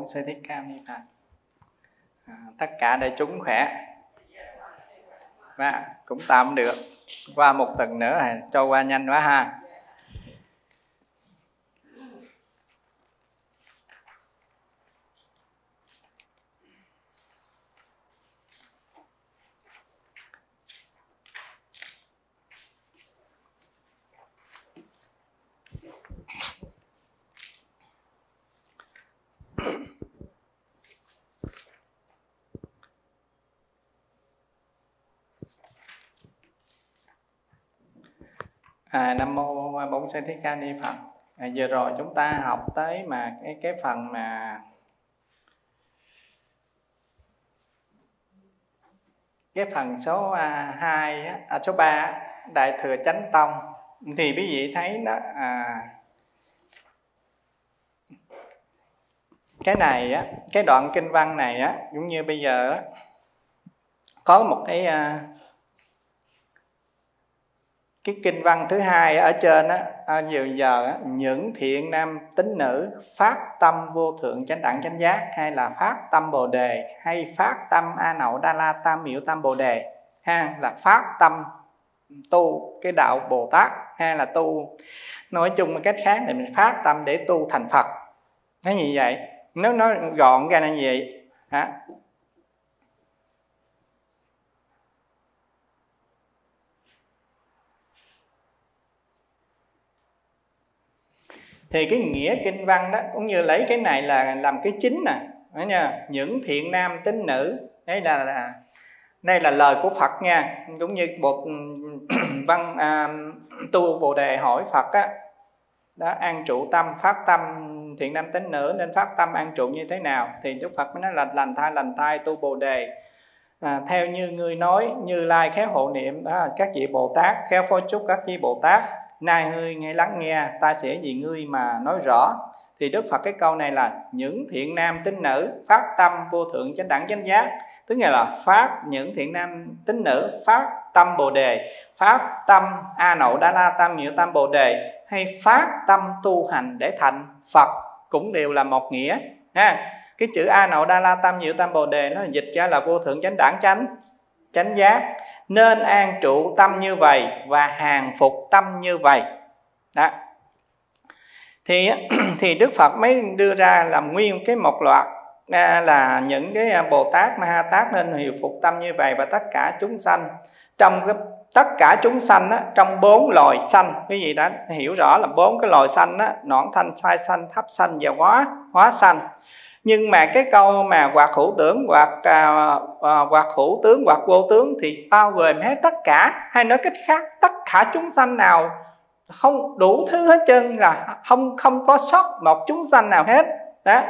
bổn sư thích ca ni phật à, tất cả đại chúng khỏe. Và cũng tạm được. Qua một tuần nữa cho qua nhanh quá ha. À, Nam mô Bổn Sư Thích Ca Ni Phật. À, vừa rồi chúng ta học tới mà cái cái phần mà cái phần số à, 2 à, số 3 đại thừa chánh tông thì quý vị thấy đó à, cái này á cái đoạn kinh văn này á cũng như bây giờ á có một cái à, cái kinh văn thứ hai ở trên á à, giờ giờ á, những thiện nam tính nữ phát tâm vô thượng chánh đẳng chánh giác hay là phát tâm bồ đề hay phát tâm a nậu đa la tam miệu tam bồ đề ha là phát tâm tu cái đạo bồ tát hay là tu. Nói chung một cách khác thì mình phát tâm để tu thành phật. Nó như vậy. Nếu nói gọn ra là như vậy. Hả? Thì cái nghĩa kinh văn đó cũng như lấy cái này là làm cái chính nè. Đó nha những thiện nam tính nữ. Đây là, là đây là lời của Phật nha. Cũng như bộ văn à, tu bồ đề hỏi Phật á đó an trụ tâm phát tâm thiện nam tính nữ nên phát tâm an trụ như thế nào? Thì Đức Phật mới nói là lành thai lành thai tu bồ đề. À, theo như ngươi nói như lai khéo hộ niệm đó các vị bồ tát khéo phó chúc các vị bồ tát nay ngươi nghe lắng nghe, ta sẽ vì ngươi mà nói rõ. Thì Đức Phật cái câu này là, những thiện nam tín nữ phát tâm vô thượng chánh đẳng chánh giác. Tức nghĩa là phát những thiện nam tín nữ phát tâm bồ đề, phát tâm a nậu đa la tam nhiệu tam bồ đề, hay phát tâm tu hành để thành Phật cũng đều là một nghĩa, ha. Cái chữ a nậu đa la tam nhiệu tam bồ đề nó dịch ra là vô thượng chánh đẳng chánh chánh giác nên an trụ tâm như vậy và hàng phục tâm như vậy. Đó. Thì thì Đức Phật mới đưa ra làm nguyên cái một loạt à, là những cái à, Bồ Tát Ma Ha Tát nên hiệu phục tâm như vậy và tất cả chúng sanh. Trong cái tất cả chúng sanh á, trong bốn loài sanh quý vị đã hiểu rõ là bốn cái loài sanh á, nõn thanh sai sanh thấp sanh và hóa hóa sanh nhưng mà cái câu mà hoặc hữu tưởng hoặc à, à, hoặc hữu tướng hoặc vô tướng thì bao gồm hết tất cả. Hay nói cách khác tất cả chúng sanh nào không đủ thứ hết trơn là không không có sót một chúng sanh nào hết. Đó.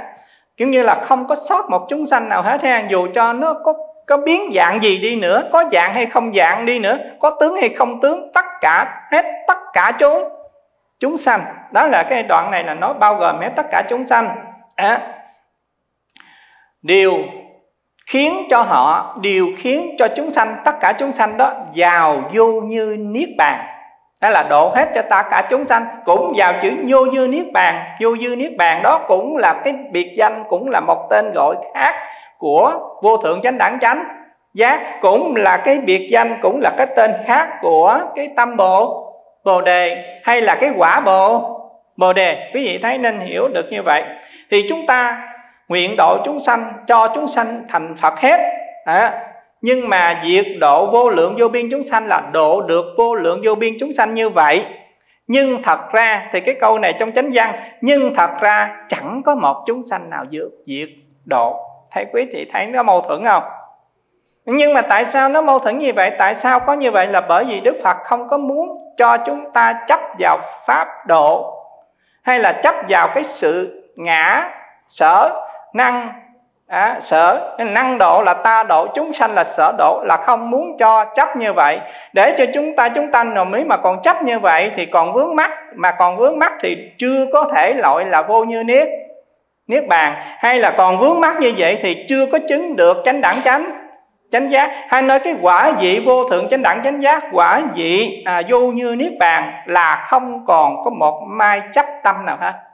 Kiểu như là không có sót một chúng sanh nào hết ha. Dù cho nó có có biến dạng gì đi nữa có dạng hay không dạng đi nữa có tướng hay không tướng tất cả hết tất cả chúng chúng sanh. Đó là cái đoạn này là nói bao gồm hết tất cả chúng sanh. À, điều khiến cho họ, điều khiến cho chúng sanh, tất cả chúng sanh đó vào vô như niết bàn. Hay là độ hết cho tất cả chúng sanh, cũng vào chữ vô dư niết bàn. Vô dư niết bàn đó cũng là cái biệt danh, cũng là một tên gọi khác của vô thượng chánh đẳng chánh. Giác cũng là cái biệt danh, cũng là cái tên khác của cái tâm bộ bồ đề, hay là cái quả bộ bồ đề. Quý vị thấy nên hiểu được như vậy. Thì chúng ta nguyện độ chúng sanh cho chúng sanh thành phật hết. À, nhưng mà diệt độ vô lượng vô biên chúng sanh là độ được vô lượng vô biên chúng sanh như vậy. Nhưng thật ra thì cái câu này trong chánh văn nhưng thật ra chẳng có một chúng sanh nào dược diệt độ. Thấy quý chị thấy nó mâu thuẫn không? Nhưng mà tại sao nó mâu thuẫn như vậy? Tại sao có như vậy? Là bởi vì đức phật không có muốn cho chúng ta chấp vào pháp độ hay là chấp vào cái sự ngã sở năng. À, sở. Năng độ là ta độ chúng sanh là sở độ là không muốn cho chấp như vậy. Để cho chúng ta chúng ta đồng ý mà còn chấp như vậy thì còn vướng mắt mà còn vướng mắt thì chưa có thể loại là vô như niết niết bàn. Hay là còn vướng mắt như vậy thì chưa có chứng được chánh đẳng chánh chánh giác. Hay nói cái quả vị vô thượng chánh đẳng chánh giác quả vị à, vô như niết bàn là không còn có một mai chấp tâm nào hết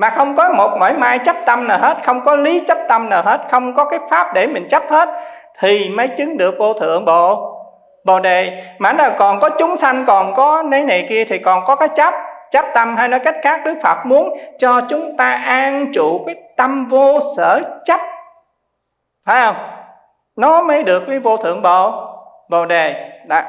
mà không có một mỏi mai chấp tâm nào hết, không có lý chấp tâm nào hết, không có cái pháp để mình chấp hết, thì mới chứng được vô thượng bộ bồ đề, mà là còn có chúng sanh, còn có nấy này kia, thì còn có cái chấp chấp tâm, hay nói cách khác, đức phật muốn cho chúng ta an trụ cái tâm vô sở chấp. Phải không? Nó mới được cái vô thượng bộ bồ đề đó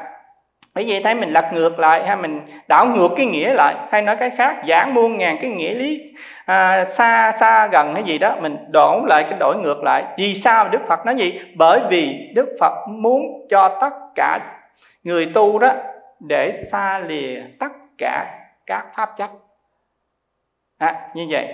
bởi vì thấy mình lật ngược lại hay mình đảo ngược cái nghĩa lại hay nói cái khác giảng muôn ngàn cái nghĩa lý à, xa xa gần hay gì đó mình đổ lại cái đổi ngược lại. Vì sao đức phật nói gì bởi vì đức phật muốn cho tất cả người tu đó để xa lìa tất cả các pháp chấp à, như vậy.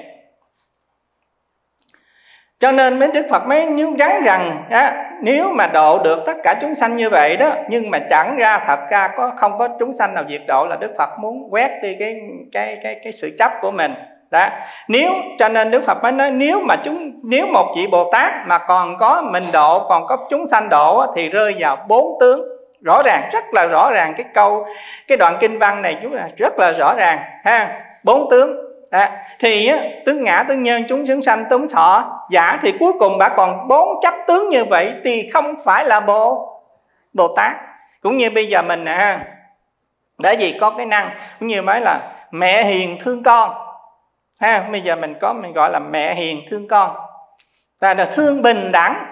Cho nên mấy đức phật mới nhớ rắn rằng á, nếu mà độ được tất cả chúng sanh như vậy đó, nhưng mà chẳng ra thật ra có, không có chúng sanh nào diệt độ là đức phật muốn quét đi cái cái cái cái sự chấp của mình. Đó. Nếu, cho nên đức phật mới nói, nếu mà chúng, nếu một vị bồ tát mà còn có mình độ, còn có chúng sanh độ thì rơi vào bốn tướng. Rõ ràng, rất là rõ ràng cái câu, cái đoạn kinh văn này chú là rất là rõ ràng, ha. Bốn tướng à, thì á, tướng ngã tướng nhân chúng chúng sanh tướng thọ giả thì cuối cùng bà còn bốn chấp tướng như vậy thì không phải là bồ bồ tát cũng như bây giờ mình à để gì có cái năng cũng như nói là mẹ hiền thương con. Ha bây giờ mình có mình gọi là mẹ hiền thương con. Là, là thương bình đẳng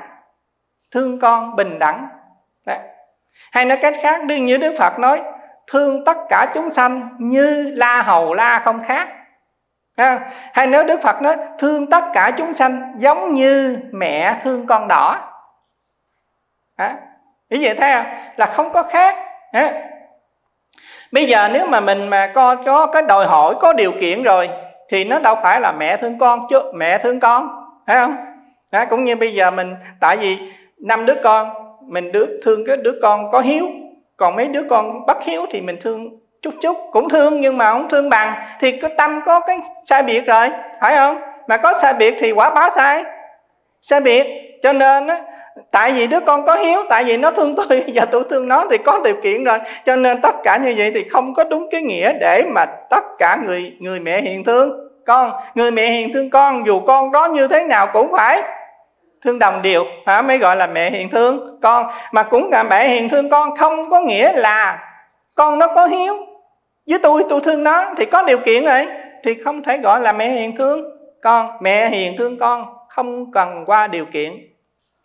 thương con bình đẳng. Đấy. hay nói cách khác đương như đức phật nói thương tất cả chúng sanh như la hầu la không khác ha? Hay nếu đức phật nói thương tất cả chúng sanh giống như mẹ thương con đỏ. À, ý vậy thấy không? Là không có khác. À. bây giờ nếu mà mình mà có có cái đòi hỏi có điều kiện rồi thì nó đâu phải là mẹ thương con chứ mẹ thương con. Thấy không? À, cũng như bây giờ mình tại vì năm đứa con mình đứa thương cái đứa con có hiếu còn mấy đứa con bất hiếu thì mình thương chút chút cũng thương nhưng mà không thương bằng, thì cái tâm có cái sai biệt rồi, phải không? Mà có sai biệt thì quả báo sai. Sai biệt, cho nên á, tại vì đứa con có hiếu, tại vì nó thương tôi và tôi thương nó thì có điều kiện rồi. Cho nên tất cả như vậy thì không có đúng cái nghĩa để mà tất cả người người mẹ hiền thương. Con, người mẹ hiền thương con, dù con đó như thế nào cũng phải thương đồng điều hả? Mới gọi là mẹ hiền thương con. Mà cũng là mẹ hiền thương con không có nghĩa là con nó có hiếu với tôi tôi thương nó, thì có điều kiện rồi thì không thể gọi là mẹ hiền thương con. Mẹ hiền thương con, không cần qua điều kiện.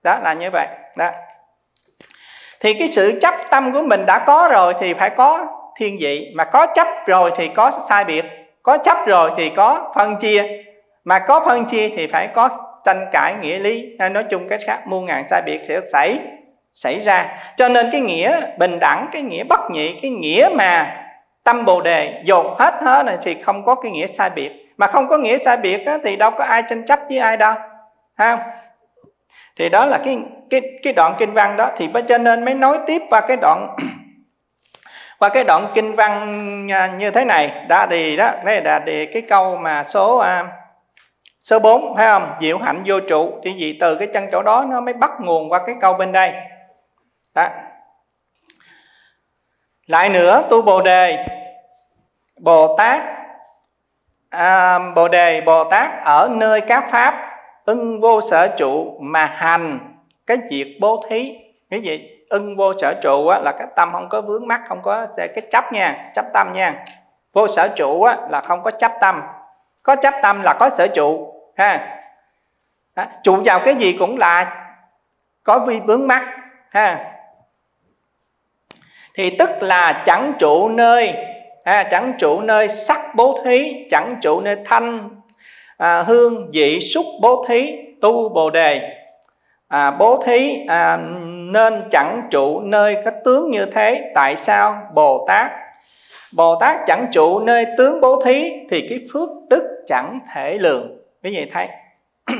Đó là như vậy. Đó. Thì cái sự chấp tâm của mình đã có rồi thì phải có thiên vị. Mà có chấp rồi thì có sai biệt. Có chấp rồi thì có phân chia. Mà có phân chia thì phải có tranh cãi nghĩa lý. Hay nói chung cách khác, muôn ngàn sai biệt sẽ xảy xảy ra. Cho nên cái nghĩa bình đẳng cái nghĩa bất nhị cái nghĩa mà tâm bồ đề dồn hết hết này thì không có cái nghĩa sai biệt. Mà không có nghĩa sai biệt á, thì đâu có ai tranh chấp với ai đâu. Ha? Thì đó là cái cái cái đoạn kinh văn đó. Thì cho nên mới nói tiếp qua cái đoạn qua cái đoạn kinh văn à, như thế này. Đã thì đó đây là đề cái câu mà số à, số 4 phải không? Diệu hạnh vô trụ. Thì vì từ cái chân chỗ đó nó mới bắt nguồn qua cái câu bên đây đó. Lại nữa tu bồ đề. Bồ tát à, bồ đề bồ tát ở nơi các pháp ưng vô sở trụ mà hành cái việc bố thí. Cái gì? Ưng vô sở trụ á, là cái tâm không có vướng mắc không có cái chấp nha chấp tâm nha. Vô sở trụ á, là không có chấp tâm. Có chấp tâm là có sở trụ ha. Đó, trụ vào cái gì cũng là có vi vướng mắc ha thì tức là chẳng trụ nơi à, chẳng trụ nơi sắc bố thí chẳng trụ nơi thanh à, hương vị xúc bố thí tu bồ đề. À, bố thí à, nên chẳng trụ nơi cái tướng như thế tại sao? Bồ tát. Bồ tát chẳng trụ nơi tướng bố thí thì cái phước đức chẳng thể lường. Cái gì thấy.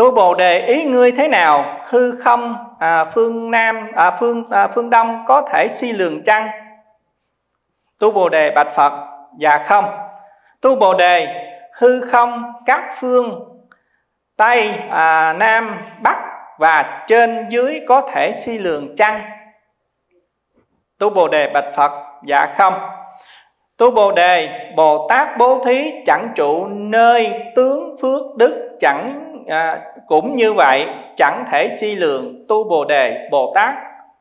tu bồ đề ý ngươi thế nào? Hư không à, phương nam à, phương à, phương đông có thể suy lường chăng? Tu bồ đề bạch phật dạ không. Tu bồ đề hư không các phương tây à, nam bắc và trên dưới có thể suy lường chăng? Tu bồ đề bạch phật dạ không. Tu bồ đề bồ tát bố thí chẳng trụ nơi tướng phước đức chẳng à, cũng như vậy chẳng thể suy lường tu bồ đề bồ tát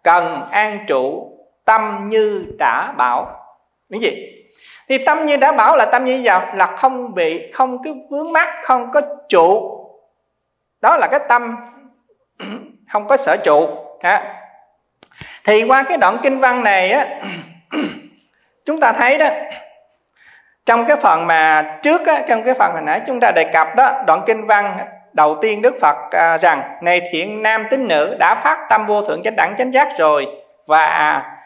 cần an trụ tâm như đã bảo. Cái gì? Thì tâm như đã bảo là tâm như vậy là không bị không cứ vướng mắc không có trụ. Đó là cái tâm không có sở trụ. Ha thì qua cái đoạn kinh văn này á chúng ta thấy đó trong cái phần mà trước á, trong cái phần hồi nãy chúng ta đề cập đó đoạn kinh văn đầu tiên Đức Phật à, rằng này thiện nam tín nữ đã phát tâm vô thượng chánh đẳng chánh giác rồi và à,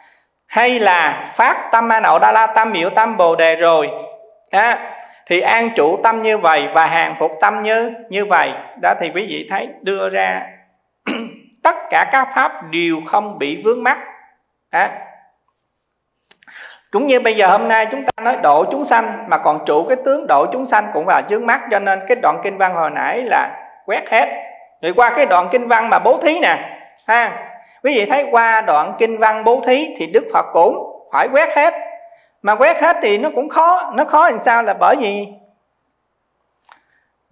hay là phát tâm a nậu đa la tâm miệu tâm bồ đề rồi. À, thì an trụ tâm như vậy và hàng phục tâm như như vậy đó thì quý vị thấy đưa ra tất cả các pháp đều không bị vướng mắc. À, cũng như bây giờ hôm nay chúng ta nói độ chúng sanh, mà còn trụ cái tướng độ chúng sanh cũng là chướng mắt, cho nên cái đoạn kinh văn hồi nãy là quét hết. Rồi qua cái đoạn kinh văn mà bố thí nè, ha. Quý vị thấy qua đoạn kinh văn bố thí thì đức phật cũng phải quét hết. Mà quét hết thì nó cũng khó, nó khó làm sao là bởi vì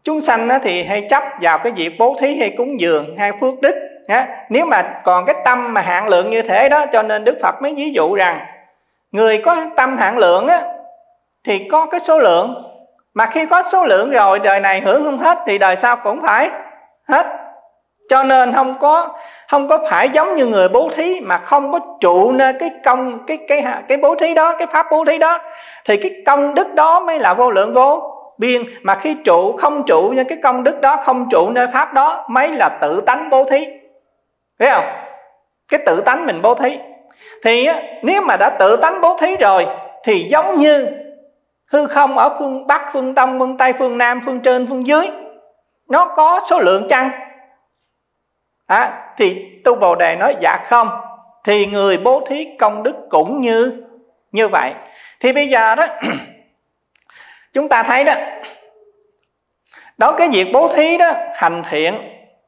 chúng sanh thì hay chấp vào cái việc bố thí hay cúng dường hay phước đức nếu mà còn cái tâm mà hạn lượng như thế đó, cho nên đức phật mới ví dụ rằng người có tâm hạn lượng á, thì có cái số lượng. Mà khi có số lượng rồi đời này hưởng không hết thì đời sau cũng phải hết. Cho nên không có không có phải giống như người bố thí mà không có trụ nơi cái công cái cái cái bố thí đó cái pháp bố thí đó thì cái công đức đó mới là vô lượng vô biên. Mà khi trụ không trụ như cái công đức đó không trụ nơi pháp đó mới là tự tánh bố thí. Thấy không? Cái tự tánh mình bố thí thì nếu mà đã tự tánh bố thí rồi thì giống như hư không ở phương bắc phương đông phương tây phương nam phương trên phương dưới nó có số lượng chăng? À, thì tu bồ đề nói dạ không. Thì người bố thí công đức cũng như như vậy. Thì bây giờ đó chúng ta thấy đó đó cái việc bố thí đó hành thiện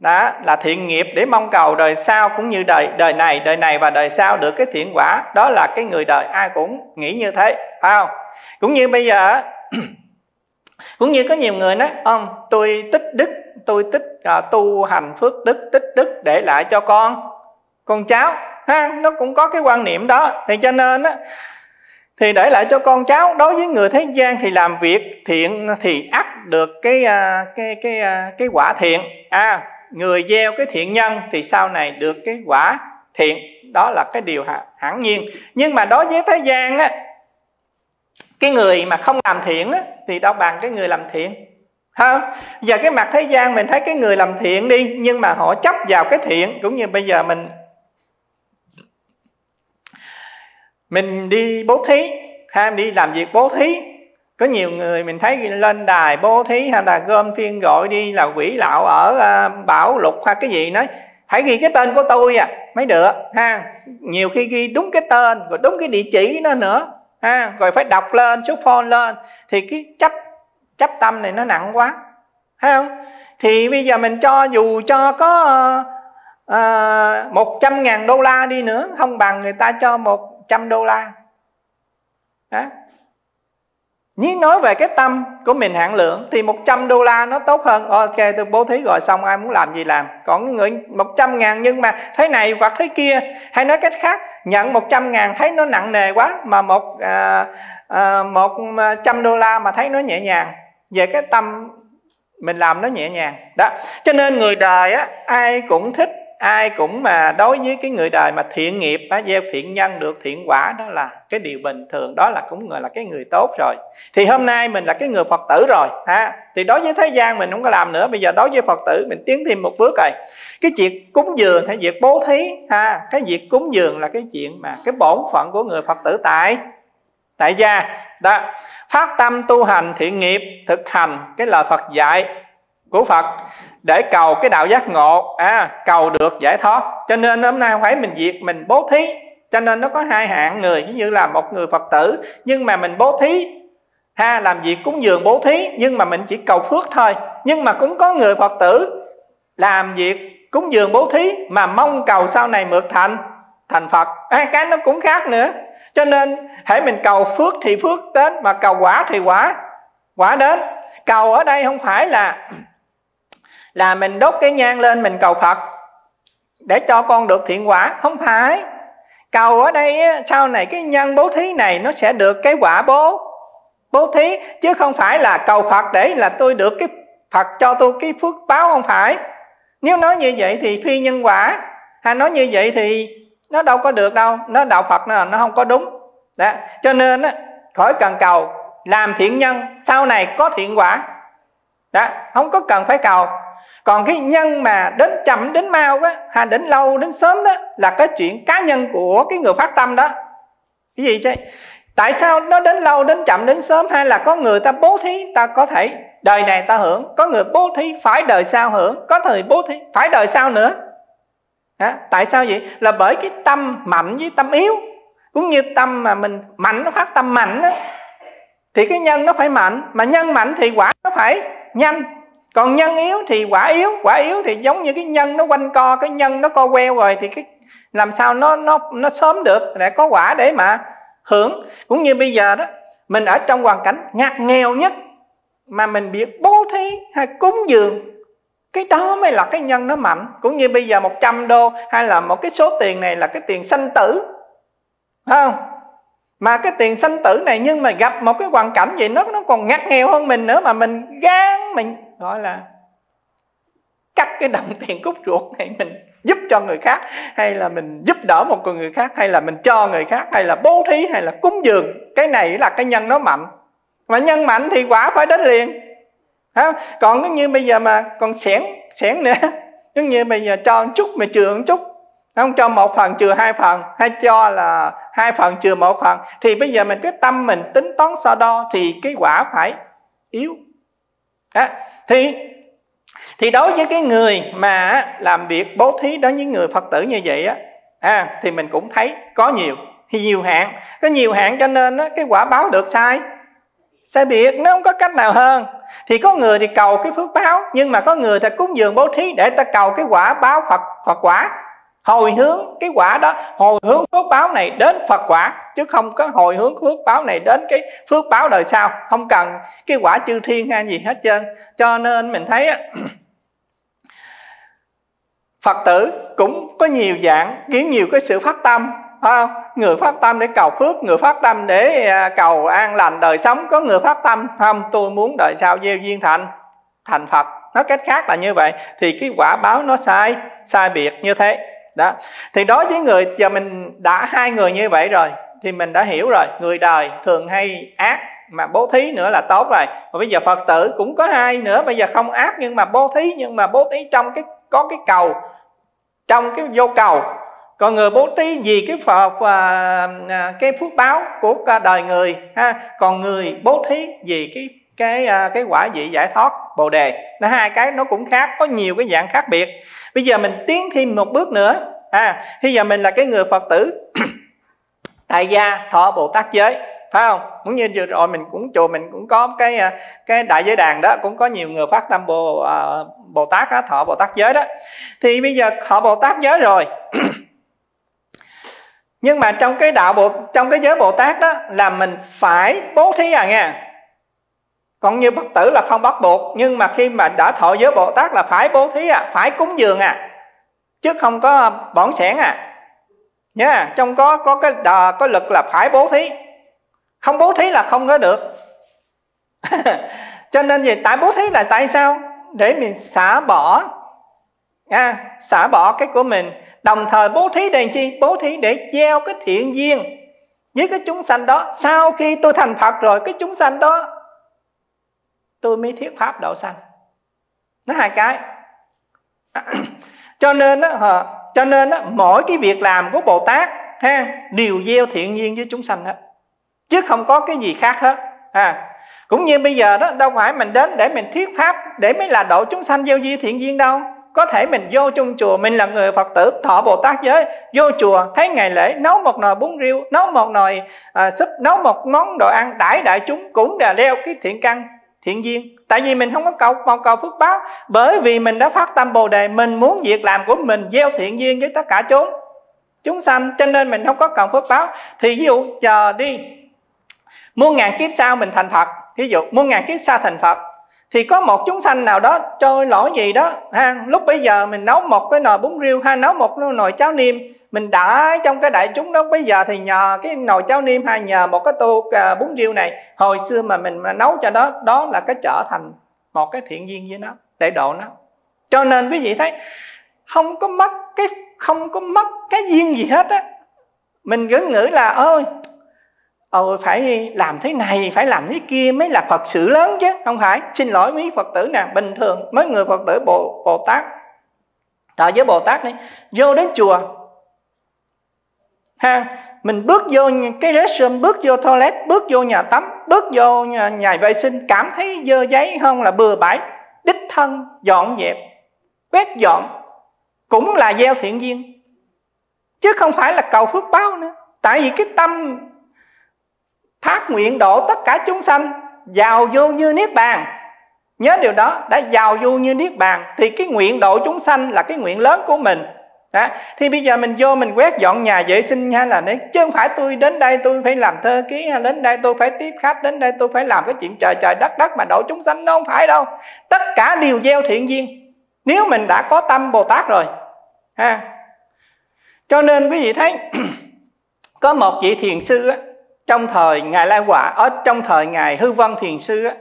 đó là thiện nghiệp để mong cầu đời sau cũng như đời đời này đời này và đời sau được cái thiện quả. Đó là cái người đời ai cũng nghĩ như thế phải không? Cũng như bây giờ cũng như có nhiều người nói ông tôi tích đức tôi tích à, tu hành phước đức tích đức để lại cho con con cháu. Ha nó cũng có cái quan niệm đó. Thì cho nên á thì để lại cho con cháu đối với người thế gian thì làm việc thiện thì ắt được cái à, cái cái à, cái quả thiện. À người gieo cái thiện nhân thì sau này được cái quả thiện. Đó là cái điều hẳn nhiên. Nhưng mà đối với thế gian á cái người mà không làm thiện á, thì đâu bằng cái người làm thiện. Ha? Giờ cái mặt thế gian mình thấy cái người làm thiện đi nhưng mà họ chấp vào cái thiện. Cũng như bây giờ mình mình đi bố thí. Hay đi làm việc bố thí có nhiều người mình thấy lên đài bố thí hay là gom phiên gọi đi là quỷ lão ở à, bảo lục hay cái gì nói hãy ghi cái tên của tôi à. Mới được, ha. Nhiều khi ghi đúng cái tên rồi đúng cái địa chỉ nó nữa, ha. Rồi phải đọc lên, số phone lên. Thì cái chấp chấp tâm này nó nặng quá, thấy không? Thì bây giờ mình cho dù cho có à, một trăm ngàn đô la đi nữa, không bằng người ta cho một trăm đô la. Đó nếu nói về cái tâm của mình hạn lượng thì 100 đô la nó tốt hơn. Ok tôi bố thí rồi xong ai muốn làm gì làm. Còn người 100 ngàn nhưng mà thế này hoặc thế kia. Hay nói cách khác nhận 100 ngàn thấy nó nặng nề quá mà một à, à, một à, trăm đô la mà thấy nó nhẹ nhàng. Về cái tâm mình làm nó nhẹ nhàng. Đó. Cho nên người đời á ai cũng thích ai cũng mà đối với cái người đời mà thiện nghiệp á, gieo thiện nhân được thiện quả đó là cái điều bình thường đó là cũng gọi là cái người tốt rồi. Thì hôm nay mình là cái người phật tử rồi ha. Thì đối với thế gian mình không có làm nữa bây giờ đối với phật tử mình tiến thêm một bước rồi. Cái chuyện cúng dường hay việc bố thí ha cái việc cúng dường là cái chuyện mà cái bổn phận của người phật tử tại tại gia. Đó phát tâm tu hành thiện nghiệp thực hành cái lời phật dạy của phật để cầu cái đạo giác ngộ à cầu được giải thoát. Cho nên hôm nay không phải mình việc mình bố thí cho nên nó có hai hạng người như là một người phật tử nhưng mà mình bố thí. Ha làm việc cúng dường bố thí nhưng mà mình chỉ cầu phước thôi. Nhưng mà cũng có người phật tử làm việc cúng dường bố thí mà mong cầu sau này mượt thành thành phật. À, cái nó cũng khác nữa. Cho nên hãy mình cầu phước thì phước đến mà cầu quả thì quả quả đến. Cầu ở đây không phải là là mình đốt cái nhang lên mình cầu phật. Để cho con được thiện quả. Không phải. Cầu ở đây sau này cái nhân bố thí này nó sẽ được cái quả bố bố thí. Chứ không phải là cầu phật để là tôi được cái phật cho tôi cái phước báo, không phải. Nếu nói như vậy thì phi nhân quả. Hay nói như vậy thì nó đâu có được đâu. Nó đạo phật nó nó không có đúng. Đó. Cho nên á, khỏi cần cầu. Làm thiện nhân, sau này có thiện quả. Đó. Không có cần phải cầu còn cái nhân mà đến chậm đến mau á hay đến lâu đến sớm đó là cái chuyện cá nhân của cái người phát tâm đó. Cái gì chứ? Tại sao nó đến lâu đến chậm đến sớm hay là có người ta bố thí ta có thể đời này ta hưởng có người bố thí phải đời sau hưởng có thời bố thí phải đời sau nữa. À, tại sao vậy? Là bởi cái tâm mạnh với tâm yếu cũng như tâm mà mình mạnh nó phát tâm mạnh á thì cái nhân nó phải mạnh mà nhân mạnh thì quả nó phải nhanh còn nhân yếu thì quả yếu quả yếu thì giống như cái nhân nó quanh co, cái nhân nó co queo rồi thì cái làm sao nó nó nó sớm được để có quả để mà hưởng. Cũng như bây giờ đó, mình ở trong hoàn cảnh ngặt nghèo nhất mà mình biết bố thí hay cúng dường, cái đó mới là cái nhân nó mạnh. Cũng như bây giờ 100 đô hay là một cái số tiền này là cái tiền sanh tử không? Mà cái tiền sanh tử này nhưng mà gặp một cái hoàn cảnh gì nó nó còn ngặt nghèo hơn mình nữa mà mình gan mình gọi là cắt cái đồng tiền cúc ruột này mình giúp cho người khác, hay là mình giúp đỡ một người khác, hay là mình cho người khác, hay là bố thí, hay là cúng dường. Cái này là cái nhân nó mạnh. Mà nhân mạnh thì quả phải đến liền. Ha? còn nếu như bây giờ mà còn xẻn xẻn nữa, nếu như bây giờ cho một chút mà chừa một chút, không cho một phần trừ hai phần, hay cho là hai phần trừ một phần, thì bây giờ mình cái tâm mình tính toán so đo thì cái quả phải yếu đó. thì thì đối với cái người mà làm việc bố thí đối với người phật tử như vậy á à, thì mình cũng thấy có nhiều nhiều hạn có nhiều hạn cho nên á, cái quả báo được sai sai biệt nó không có cách nào hơn thì có người thì cầu cái phước báo nhưng mà có người ta cúng dường bố thí để ta cầu cái quả báo phật phật quả hồi hướng cái quả đó, hồi hướng phước báo này đến phật quả, chứ không có hồi hướng phước báo này đến cái phước báo đời sau. Không cần cái quả chư thiên hay gì hết trơn. Cho nên mình thấy phật tử cũng có nhiều dạng, kiếm nhiều cái sự phát tâm, phải không? Người phát tâm để cầu phước, người phát tâm để à, cầu an lành đời sống, có người phát tâm không? Tôi muốn đời sau gieo duyên thành thành phật. Nói cách khác là như vậy, thì cái quả báo nó sai sai biệt như thế đó. Thì đối với người giờ mình đã hai người như vậy rồi thì mình đã hiểu rồi. Người đời thường hay ác mà bố thí nữa là tốt rồi. Và bây giờ phật tử cũng có hai nữa. Bây giờ không ác nhưng mà bố thí nhưng mà bố thí trong cái có cái cầu trong cái vô cầu. Còn người bố thí vì cái phật và à, cái phước báo của đời người ha. Còn người bố thí vì cái cái à, cái quả vị giải thoát bồ đề. Nó hai cái nó cũng khác có nhiều cái dạng khác biệt. Bây giờ mình tiến thêm một bước nữa. À bây giờ mình là cái người phật tử tại gia thọ bồ tát giới phải không? Cũng như vừa rồi mình cũng chùa mình cũng có cái à, cái đại giới đàn đó cũng có nhiều người phát tâm bồ uh, bồ tát đó, thọ bồ tát giới đó. Thì bây giờ thọ bồ tát giới rồi. Nhưng mà trong cái đạo bộ trong cái giới bồ tát đó là mình phải bố thí à nghe còn như bất tử là không bắt buộc nhưng mà khi mà đã thọ giới bồ tát là phải bố thí à phải cúng dường à chứ không có bỏn sẻn à. Nhá yeah, à, trong có có cái đà, có lực là phải bố thí. Không bố thí là không có được. Cho nên gì tại bố thí là tại sao? Để mình xả bỏ à, xả bỏ cái của mình. Đồng thời bố thí để chi? Bố thí để gieo cái thiện duyên với cái chúng sanh đó. Sau khi tôi thành phật rồi cái chúng sanh đó tôi mới thuyết pháp độ sanh. Nó hai cái. Cho nên á cho nên á mỗi cái việc làm của bồ tát ha đều gieo thiện duyên với chúng sanh hết. Chứ không có cái gì khác hết à cũng như bây giờ đó đâu phải mình đến để mình thuyết pháp để mới là độ chúng sanh gieo duyên thiện duyên đâu. Có thể mình vô trong chùa mình là người phật tử thọ bồ tát giới vô chùa thấy ngày lễ nấu một nồi bún riêu nấu một nồi à, súp nấu một món đồ ăn đãi đại chúng cũng là leo cái thiện căn thiện duyên. Tại vì mình không có cầu, mong cầu phước báo. Bởi vì mình đã phát tâm bồ đề, mình muốn việc làm của mình gieo thiện duyên với tất cả chúng. Chúng sanh, cho nên mình không có cần phước báo. Thì ví dụ, chờ đi. Muôn ngàn kiếp sau mình thành phật. Ví dụ, muôn ngàn kiếp sau thành phật thì có một chúng sanh nào đó trôi lỗi gì đó ha lúc bây giờ mình nấu một cái nồi bún riêu hay nấu một nồi cháo niêm mình đã trong cái đại chúng đó bây giờ thì nhờ cái nồi cháo niêm hay nhờ một cái tô à, bún riêu này hồi xưa mà mình mà nấu cho đó đó là cái trở thành một cái thiện duyên với nó để độ nó. Cho nên quý vị thấy không có mất cái không có mất cái duyên gì hết á. Mình cứ nghĩ là ơi Ồ, phải làm thế này phải làm thế kia mới là phật sự lớn chứ không phải. Xin lỗi mấy phật tử nè bình thường mấy người phật tử bồ, bồ tát. Tại với bồ tát này vô đến chùa. Ha mình bước vô cái restroom bước vô toilet bước vô nhà tắm bước vô nhà, nhà vệ sinh cảm thấy dơ giấy không là bừa bãi. Đích thân dọn dẹp quét dọn cũng là gieo thiện duyên. Chứ không phải là cầu phước báo nữa. Tại vì cái tâm phát nguyện độ tất cả chúng sanh giàu vô như niết bàn. Nhớ điều đó đã giàu vô như niết bàn thì cái nguyện độ chúng sanh là cái nguyện lớn của mình. Đó. thì bây giờ mình vô mình quét dọn nhà vệ sinh hay là đấy chứ không phải tôi đến đây tôi phải làm thơ ký hay đến đây tôi phải tiếp khách đến đây tôi phải làm cái chuyện trời trời đất đất mà độ chúng sanh nó không phải đâu. Tất cả đều gieo thiện duyên. Nếu mình đã có tâm bồ tát rồi ha. Cho nên quý vị thấy có một vị thiền sư á, trong thời ngài lai quả ở trong thời ngài hư vân thiền sư á,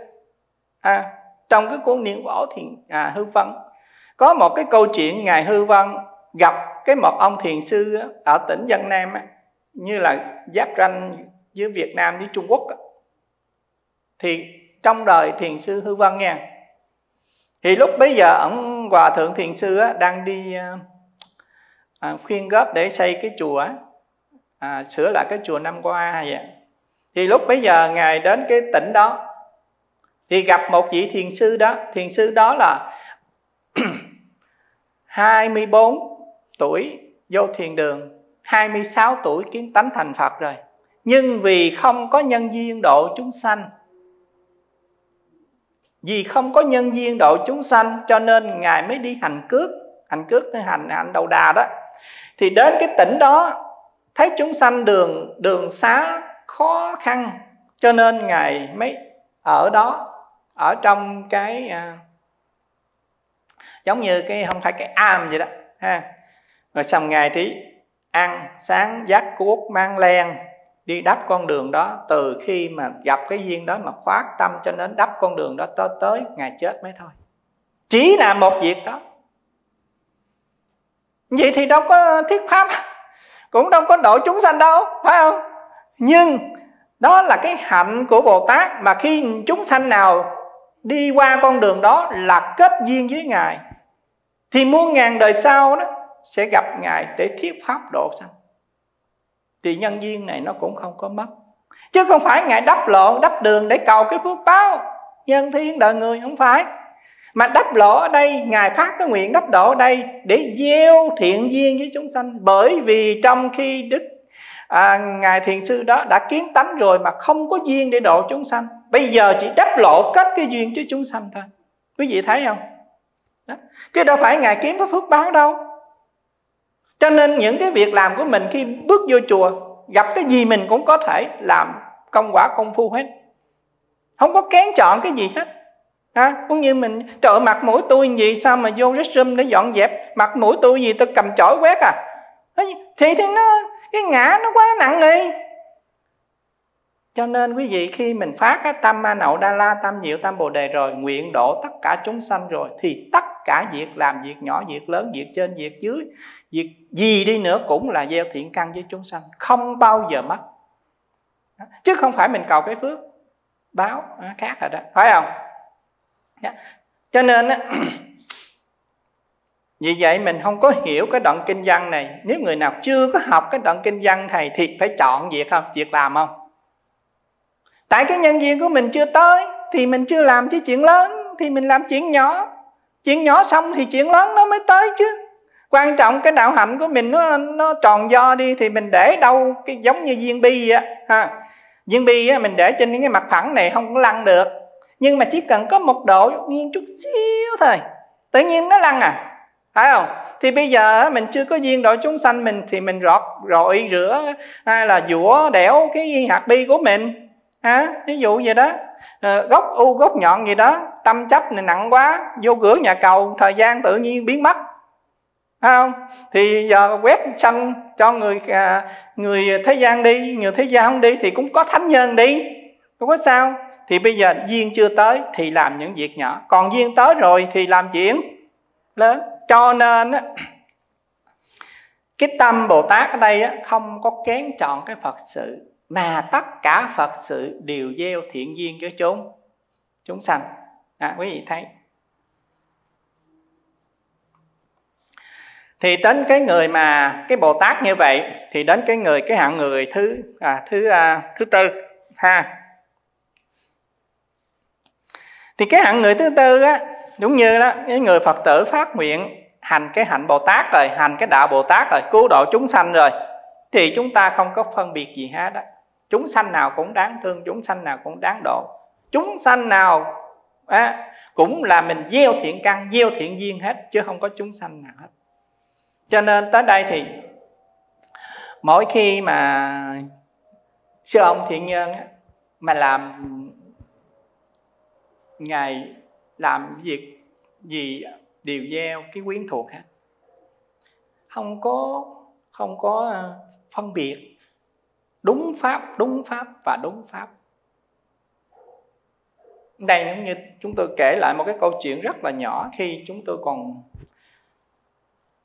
à, trong cái cuốn niệm võ thiền à, hư vân có một cái câu chuyện ngài hư vân gặp cái một ông thiền sư á, ở tỉnh dân nam á, như là giáp ranh giữa việt nam với trung quốc á. thì trong đời thiền sư hư vân nha thì lúc bấy giờ ông hòa thượng thiền sư á, đang đi à, à khuyên góp để xây cái chùa á à, sửa lại cái chùa năm qua vậy? Thì lúc bấy giờ ngài đến cái tỉnh đó thì gặp một vị thiền sư đó. Thiền sư đó là 24 tuổi vô thiền đường 26 tuổi kiến tánh thành Phật rồi. Nhưng vì không có nhân duyên độ chúng sanh vì không có nhân duyên độ chúng sanh cho nên ngài mới đi hành cước. Hành cước hành hành đầu đà đó. Thì đến cái tỉnh đó thấy chúng sanh đường đường xá khó khăn cho nên ngài mới ở đó ở trong cái à, giống như cái không phải cái am vậy đó ha. Rồi xong ngày thì ăn sáng dắt cuốc mang len đi đắp con đường đó. Từ khi mà gặp cái duyên đó mà khoát tâm cho đến đắp con đường đó tới tới ngày chết mới thôi. Chỉ là một việc đó. Vậy thì đâu có thiết pháp cũng đâu có độ chúng sanh đâu, phải không? Nhưng đó là cái hạnh của bồ tát mà khi chúng sanh nào đi qua con đường đó là kết duyên với ngài, thì muôn ngàn đời sau đó sẽ gặp ngài để thuyết pháp độ sanh. Thì nhân duyên này nó cũng không có mất. Chứ không phải ngài đắp lộ đắp đường để cầu cái phước báo. Nhân thiên đời người, không phải mà đắp lộ ở đây ngài phát cái nguyện đắp độ ở đây để gieo thiện duyên với chúng sanh. Bởi vì trong khi đức à, ngài thiền sư đó đã kiến tánh rồi mà không có duyên để độ chúng sanh bây giờ chỉ đắp lộ kết cái duyên với chúng sanh thôi. Quý vị thấy không? Đó. chứ đâu phải ngài kiếm cái phước báo đâu. Cho nên những cái việc làm của mình khi bước vô chùa gặp cái gì mình cũng có thể làm công quả công phu hết. Không có kén chọn cái gì hết à, cũng như mình trợ mặt mũi tôi gì? Sao mà vô restroom để dọn dẹp? Mặt mũi tôi gì? Tôi cầm chổi quét à? Thì thì nó cái ngã nó quá nặng đi cho nên quý vị khi mình phát cái tâm ma nậu đa la tâm diệu tâm bồ đề rồi nguyện độ tất cả chúng sanh rồi thì tất cả việc làm việc nhỏ việc lớn việc trên việc dưới việc gì đi nữa cũng là gieo thiện căn với chúng sanh. Không bao giờ mất. Chứ không phải mình cầu cái phước báo à, khác rồi đó. Phải không? Dạ. cho nên vì vậy mình không có hiểu cái đoạn kinh văn này. Nếu người nào chưa có học cái đoạn kinh văn thầy thì phải chọn việc không? Việc làm không? Tại cái nhân duyên của mình chưa tới thì mình chưa làm cái chuyện lớn, thì mình làm chuyện nhỏ. Chuyện nhỏ xong thì chuyện lớn nó mới tới chứ. Quan trọng cái đạo hạnh của mình nó nó tròn do đi thì mình để đâu cái giống như viên bi á. Ha. Viên bi á, mình để trên cái mặt phẳng này không có lăn được nhưng mà chỉ cần có một độ nghiêng chút xíu thôi. Tự nhiên nó lăn à phải không? Thì bây giờ mình chưa có duyên độ chúng sanh mình thì mình rọt rội rửa hay là dũa đẻo cái hạt bi của mình. À, ví dụ vậy đó. À, gốc u gốc nhọn gì đó tâm chấp này nặng quá vô cửa nhà cầu thời gian tự nhiên biến mất. Phải không? Thì giờ quét sân cho người à, người thế gian đi người thế gian không đi thì cũng có thánh nhân đi. Không có sao thì bây giờ duyên chưa tới thì làm những việc nhỏ. Còn duyên tới rồi thì làm chuyện lớn. Cho nên á cái tâm bồ tát ở đây á, không có kén chọn cái phật sự mà tất cả phật sự đều gieo thiện duyên cho chúng. Chúng sanh. À, quý vị thấy. Thì đến cái người mà cái bồ tát như vậy thì đến cái người cái hạng người thứ à, thứ à, thứ tư ha thì cái hạng người thứ tư á đúng như đó cái người phật tử phát nguyện hành cái hạnh bồ tát rồi hành cái đạo bồ tát rồi cứu độ chúng sanh rồi thì chúng ta không có phân biệt gì hết đó chúng sanh nào cũng đáng thương chúng sanh nào cũng đáng độ. Chúng sanh nào á cũng là mình gieo thiện căn gieo thiện duyên hết chứ không có chúng sanh nào hết. Cho nên tới đây thì mỗi khi mà sư ông thiện nhân á, mà làm ngài làm việc gì đều gieo cái quyến thuộc hết. Không có không có ờ, phân biệt. Đúng pháp đúng pháp và đúng pháp. Đây giống như chúng tôi kể lại một cái câu chuyện rất là nhỏ khi chúng tôi còn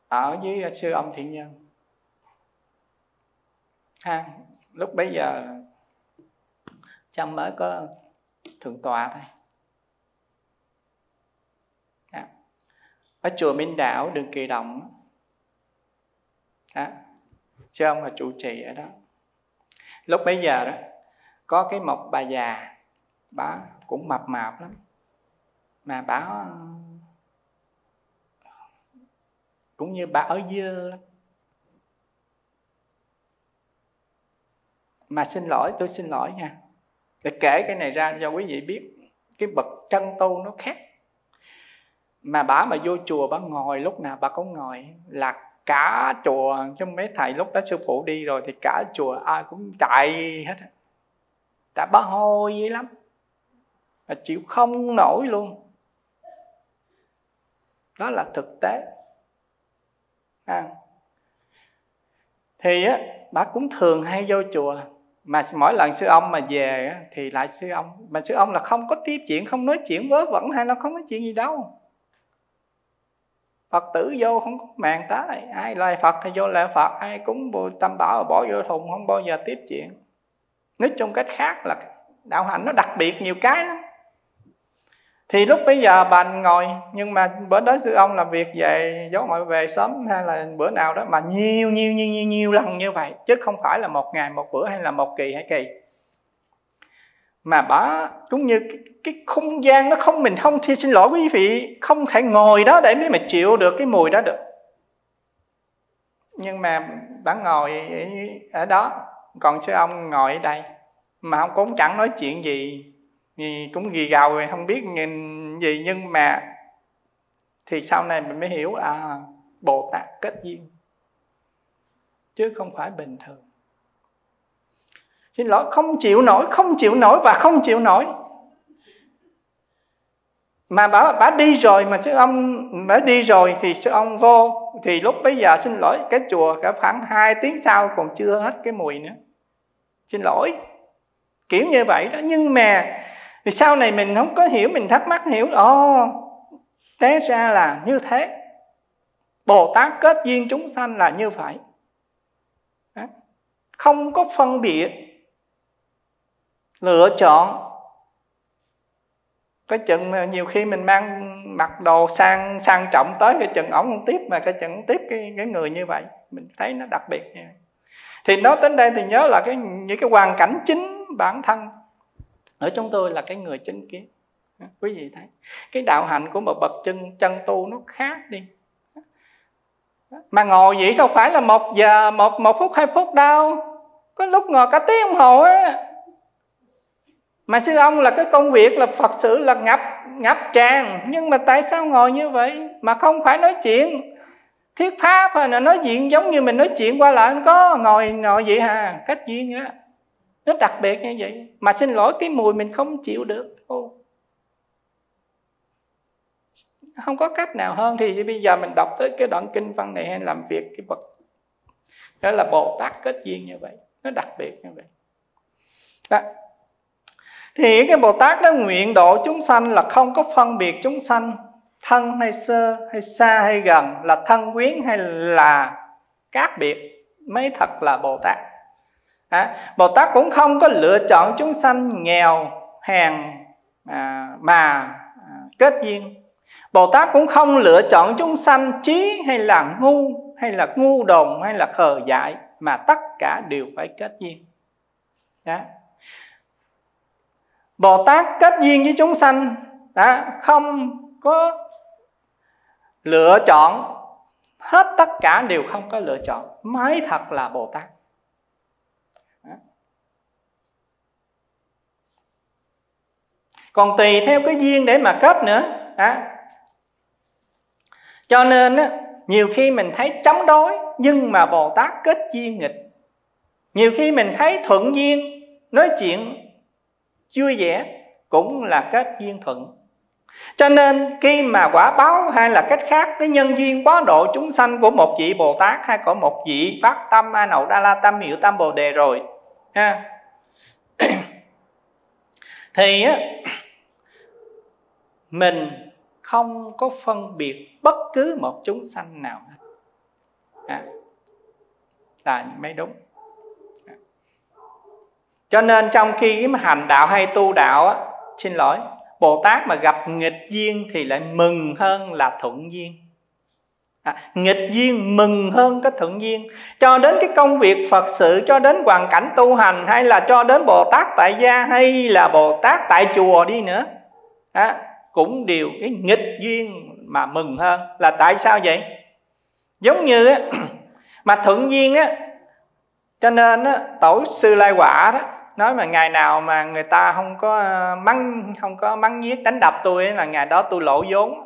ở với sư âm thiện nhân. Ha, lúc bấy giờ chăm mới có thượng tọa thôi à ở chùa Minh Đảo đường Kỳ Động. Đó. chứ ông là trụ trì ở đó. Lúc bấy giờ đó, có cái một bà già. Bà cũng mập mạp lắm. Mà bà, cũng như bà ở dơ lắm. Mà xin lỗi, tôi xin lỗi nha. Để kể cái này ra cho quý vị biết. Cái bậc chân tu nó khác mà bà mà vô chùa bà ngồi lúc nào bà cũng ngồi. Là cả chùa chứ mấy thầy lúc đó sư phụ đi rồi thì cả chùa ai cũng chạy hết tại bà hôi vậy lắm. Mà chịu không nổi luôn. Đó là thực tế. À. thì á bà cũng thường hay vô chùa. Mà mỗi lần sư ông mà về á, thì lại sư ông. Mà sư ông là không có tiếp chuyện không nói chuyện vớ vẩn hay nó không nói chuyện gì đâu. Phật tử vô không có màng tới Ai lại Phật thì vô lại Phật, Ai cúng tâm bảo bỏ vô thùng, Không bao giờ tiếp chuyện. Nói chung cách khác là đạo hạnh nó đặc biệt nhiều cái lắm. Thì lúc bây giờ bà ngồi, nhưng mà bữa đó sư ông làm việc về giấu mọi về sớm hay là bữa nào đó mà nhiều nhiều nhiều nhiều nhiều lần như vậy, chứ không phải là một ngày, một bữa hay là một kỳ hai kỳ. Mà bà cũng như cái, không gian nó không mình không thì xin lỗi quý vị không thể ngồi đó để mới mà chịu được cái mùi đó được. Nhưng mà bạn ngồi ở đó còn sư ông ngồi ở đây mà không cũng chẳng nói chuyện gì thì cũng ghi gào rồi không biết gì nhưng mà thì sau này mình mới hiểu à bồ tát kết duyên chứ không phải bình thường. Xin lỗi không chịu nổi không chịu nổi và không chịu nổi mà bà bà đi rồi mà sư ông bà đi rồi thì sư ông vô? Thì lúc bây giờ xin lỗi, cái chùa cả khoảng 2 tiếng sau còn chưa hết cái mùi nữa. Xin lỗi. Kiểu như vậy đó. Nhưng mà thì sau này mình không có hiểu, mình thắc mắc hiểu, ồ, té ra là như thế. Bồ tát kết duyên chúng sanh là như vậy. Không có phân biệt, lựa chọn cái chừng nhiều khi mình mang mặc đồ sang sang trọng tới cái chừng ổng không tiếp mà cái chừng tiếp cái, cái người như vậy mình thấy nó đặc biệt như vậy. thì nói đến đây thì nhớ là cái những cái hoàn cảnh chính bản thân. Ở chúng tôi là cái người chứng kiến. Quý vị thấy cái đạo hạnh của một bậc chân chân tu nó khác đi. Mà ngồi vậy đâu phải là một giờ một một phút hai phút đâu. Có lúc ngồi cả tiếng đồng hồ á mà sư ông là cái công việc là phật sự, là ngập ngập tràn. Nhưng mà tại sao ngồi như vậy? Mà không phải nói chuyện. Thiết pháp hay là nói chuyện giống như mình nói chuyện qua lại. Có ngồi ngồi vậy hà. Cách duyên á, nó đặc biệt như vậy. Mà xin lỗi, cái mùi mình không chịu được. Ô. không có cách nào hơn thì bây giờ mình đọc tới cái đoạn kinh văn này hay làm việc cái bậc đó là bồ tát kết duyên như vậy. Nó đặc biệt như vậy. Đó thì cái bồ tát đó nguyện độ chúng sanh là không có phân biệt chúng sanh thân hay sơ hay xa hay gần là thân quyến hay là các biệt mới thật là bồ tát. À, bồ tát cũng không có lựa chọn chúng sanh nghèo hèn à, mà à, kết duyên. Bồ tát cũng không lựa chọn chúng sanh trí hay là ngu hay là ngu đồn hay là khờ dại mà tất cả đều phải kết duyên. Đó bồ tát kết duyên với chúng sanh. Đã không có lựa chọn. Hết tất cả đều không có lựa chọn. Mới thật là bồ tát. Còn tùy theo cái duyên để mà kết nữa. Đó. cho nên á, nhiều khi mình thấy chống đối nhưng mà bồ tát kết duyên nghịch. Nhiều khi mình thấy thuận duyên nói chuyện vui vẻ cũng là kết duyên thuận cho nên khi mà quả báo hay là cách khác cái nhân duyên quá độ chúng sanh của một vị bồ tát hay của một vị phát tâm a nậu đa la tâm hiệu tâm bồ đề rồi ha thì á mình không có phân biệt bất cứ một chúng sanh nào hết à, là mới đúng cho nên trong khi mà hành đạo hay tu đạo á, xin lỗi bồ tát mà gặp nghịch duyên thì lại mừng hơn là thuận duyên. À, nghịch duyên mừng hơn cái thuận duyên. Cho đến cái công việc phật sự cho đến hoàn cảnh tu hành hay là cho đến bồ tát tại gia hay là bồ tát tại chùa đi nữa à, cũng đều cái nghịch duyên mà mừng hơn. Là tại sao vậy? Giống như á, mà thuận duyên á cho nên á, tổ sư lai quả đó nói mà ngày nào mà người ta không có ờ, mắng không có mắng giết đánh đập tôi là ngày đó tôi lỗ vốn.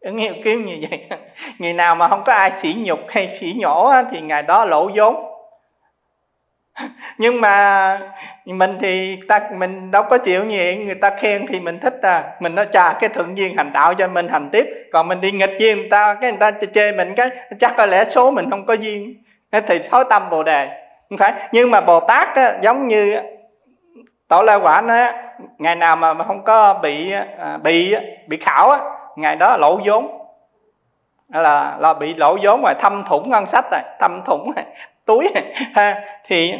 Ứng hiệu kiếm như vậy. Ngày nào mà không có ai sỉ nhục hay sỉ nhổ thì ngày đó lỗ vốn. Nhưng mà mình thì ta mình đâu có chịu gì người ta khen thì mình thích à. Mình nói trà cái thượng duyên hành đạo cho mình hành tiếp. Còn mình đi nghịch duyên người ta cái người ta chê mình cái chắc có lẽ số mình không có duyên. Thì thối tâm bồ đề. Không phải. Nhưng mà bồ tát á, giống như tổ la quả nó ngày nào mà không có bị à, bị bị khảo á ngày đó lỗ vốn. Là là bị lỗ vốn rồi thâm thủng ngân sách rồi thâm thủng rồi, túi ha thì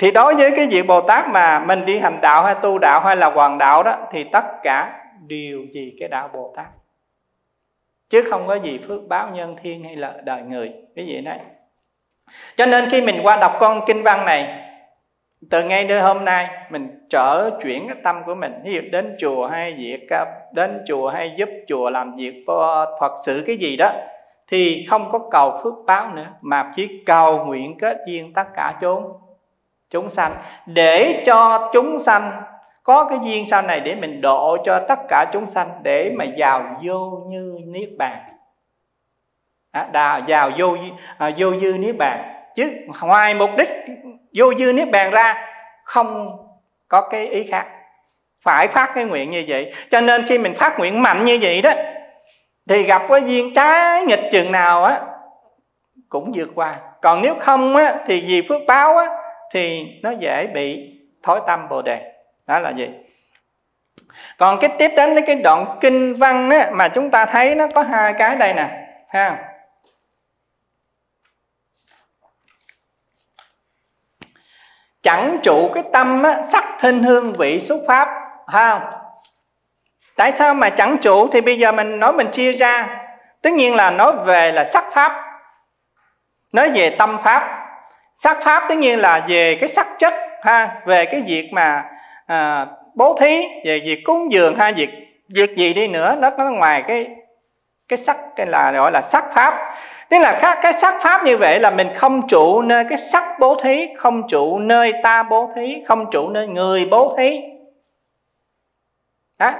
thì đối với cái việc bồ tát mà mình đi hành đạo hay tu đạo hay là hoàng đạo đó thì tất cả đều gì cái đạo bồ tát. Chứ không có gì phước báo nhân thiên hay là đời người. Cái gì đấy cho nên khi mình qua đọc con kinh văn này từ ngay đến hôm nay mình trở chuyển cái tâm của mình. Ví dụ đến chùa hay việc à, đến chùa hay giúp chùa làm việc phật sự cái gì đó thì không có cầu phước báo nữa mà chỉ cầu nguyện kết duyên tất cả chốn chúng sanh. Để cho chúng sanh có cái duyên sau này để mình độ cho tất cả chúng sanh để mà giàu vô như niết bàn. À, đào giàu vô à, vô dư niết bàn. Chứ ngoài mục đích vô dư niết bàn ra không có cái ý khác. Phải phát cái nguyện như vậy. Cho nên khi mình phát nguyện mạnh như vậy đó thì gặp cái duyên trái nghịch chừng nào á cũng vượt qua. Còn nếu không á thì vì phước báo á thì nó dễ bị thối tâm bồ đề. Đó là gì còn cái tiếp đến cái đoạn kinh văn á, mà chúng ta thấy nó có hai cái đây nè ha. Chẳng trụ cái tâm á, sắc thinh hương vị xúc pháp ha tại sao mà chẳng trụ? Thì bây giờ mình nói mình chia ra. Tất nhiên là nói về là sắc pháp nói về tâm pháp. Sắc pháp tất nhiên là về cái sắc chất ha về cái việc mà à, bố thí về việc cúng dường ha việc việc gì đi nữa nó nó ngoài cái cái sắc, cái là gọi là sắc pháp. Tức là các cái sắc pháp như vậy là mình không trụ nơi cái sắc bố thí, không trụ nơi ta bố thí, không trụ nơi người bố thí. Đó.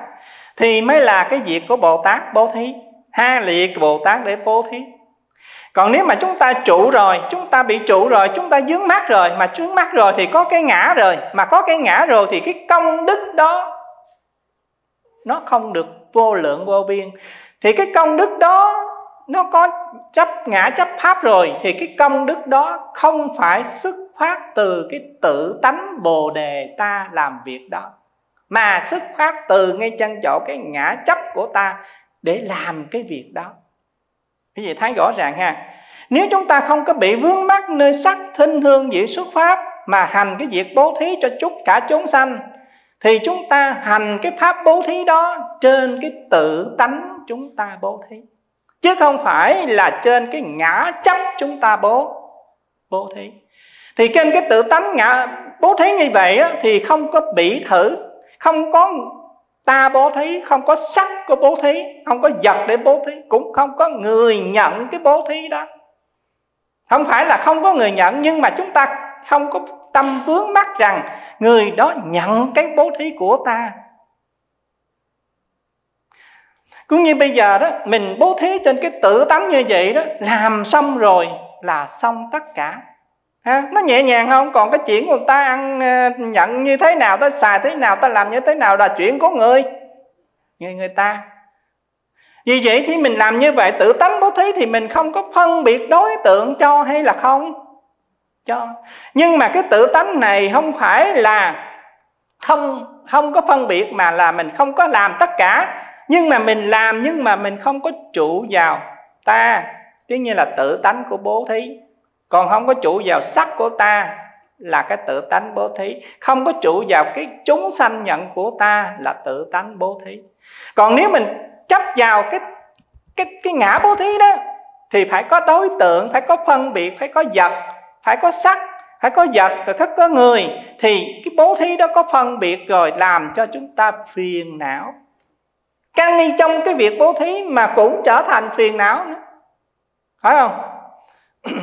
Thì mới là cái việc của bồ tát bố thí, ha liệt bồ tát để bố thí. Còn nếu mà chúng ta trụ rồi, chúng ta bị trụ rồi, chúng ta dướng mắt rồi, mà dướng mắt rồi thì có cái ngã rồi, mà có cái ngã rồi thì cái công đức đó nó không được vô lượng vô biên thì cái công đức đó nó có chấp ngã chấp pháp rồi, thì cái công đức đó không phải xuất phát từ cái tự tánh bồ đề ta làm việc đó, mà xuất phát từ ngay chân chỗ cái ngã chấp của ta để làm cái việc đó. Cái gì thấy rõ ràng ha? Nếu chúng ta không có bị vướng mắc nơi sắc, thinh hương vị xuất pháp mà hành cái việc bố thí cho chút cả chúng sanh, thì chúng ta hành cái pháp bố thí đó trên cái tự tánh chúng ta bố thí. Chứ không phải là trên cái ngã chấp chúng ta bố bố thí. Thì trên cái tự tánh ngã bố thí như vậy á, thì không có bị thử không có ta bố thí không có sắc của bố thí không có vật để bố thí cũng không có người nhận cái bố thí đó. Không phải là không có người nhận nhưng mà chúng ta không có tâm vướng mắc rằng người đó nhận cái bố thí của ta cũng như bây giờ đó, mình bố thí trên cái tự tánh như vậy đó, làm xong rồi là xong tất cả. Ha? nó nhẹ nhàng không? Còn cái chuyện người ta ăn ờ, nhận như thế nào, ta xài thế nào, ta làm như thế nào là chuyện của người. Người người ta. Vì vậy thì mình làm như vậy tự tánh bố thí thì mình không có phân biệt đối tượng cho hay là không? Cho. Nhưng mà cái tự tánh này không phải là không không có phân biệt mà là mình không có làm tất cả nhưng mà mình làm nhưng mà mình không có trụ vào ta. Chứ như là tự tánh của bố thí. Còn không có trụ vào sắc của ta là cái tự tánh bố thí. Không có trụ vào cái chúng sanh nhận của ta là tự tánh bố thí. Còn nếu mình chấp vào cái cái cái ngã bố thí đó, thì phải có đối tượng, phải có phân biệt, phải có vật, phải có sắc, phải có vật, rồi phải có người. Thì cái bố thí đó có phân biệt rồi làm cho chúng ta phiền não căng ngay trong cái việc bố thí mà cũng trở thành phiền não nữa. Phải không?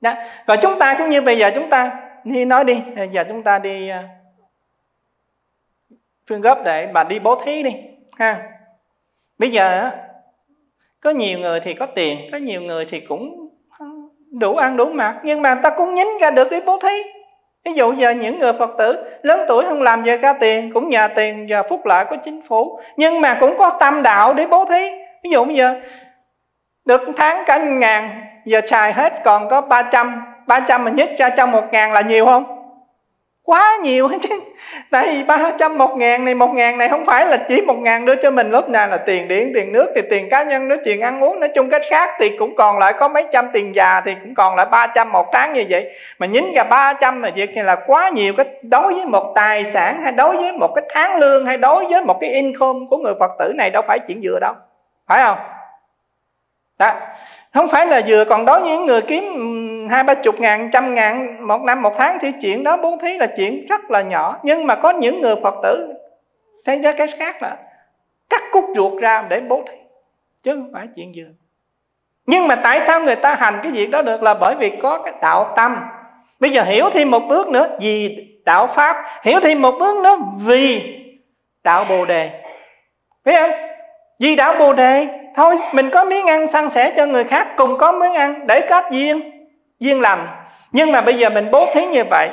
Đó. và chúng ta cũng như bây giờ chúng ta đi nói đi, bây giờ chúng ta đi à, phương góp để bà đi bố thí đi, ha. Bây giờ có nhiều người thì có tiền, có nhiều người thì cũng đủ ăn đủ mặc, nhưng mà ta cũng nhín ra được đi bố thí ví dụ giờ những người phật tử lớn tuổi không làm giờ ca tiền, cũng nhờ tiền và phúc lợi của chính phủ, nhưng mà cũng có tâm đạo để bố thí. Ví dụ bây giờ, được tháng cả ngàn, giờ xài hết còn có 300 300 mà nhích ra trong một ngàn là nhiều không? Quá nhiều hết chứ. Tại vì ba trăm một ngàn này, một ngàn này không phải là chỉ một ngàn đưa cho mình. Lúc nào là tiền điện, tiền nước thì tiền cá nhân, nói chuyện ăn uống, nói chung cách khác thì cũng còn lại có mấy trăm tiền già thì cũng còn lại 300 một tháng như vậy. Mà nhín ra 300 là việc này là quá nhiều cái đối với một tài sản hay đối với một cái tháng lương hay đối với một cái income của người phật tử này đâu phải chuyện vừa đâu. Phải không? Đó. Không phải là vừa, còn đối với những người kiếm hai ba chục ngàn, trăm ngàn, một năm, một tháng thì chuyện đó bố thí là chuyện rất là nhỏ. Nhưng mà có những người phật tử, thế giới cái khác là cắt cúc ruột ra để bố thí, chứ không phải chuyện vừa. Nhưng mà tại sao người ta hành cái việc đó được là bởi vì có cái đạo tâm. Bây giờ hiểu thêm một bước nữa, vì đạo pháp. Hiểu thêm một bước nữa vì đạo bồ đề. Biết không? Vì đảo bồ đề, thôi, mình có miếng ăn san sẻ cho người khác, cùng có miếng ăn để kết duyên duyên lành. Nhưng mà bây giờ mình bố thí như vậy.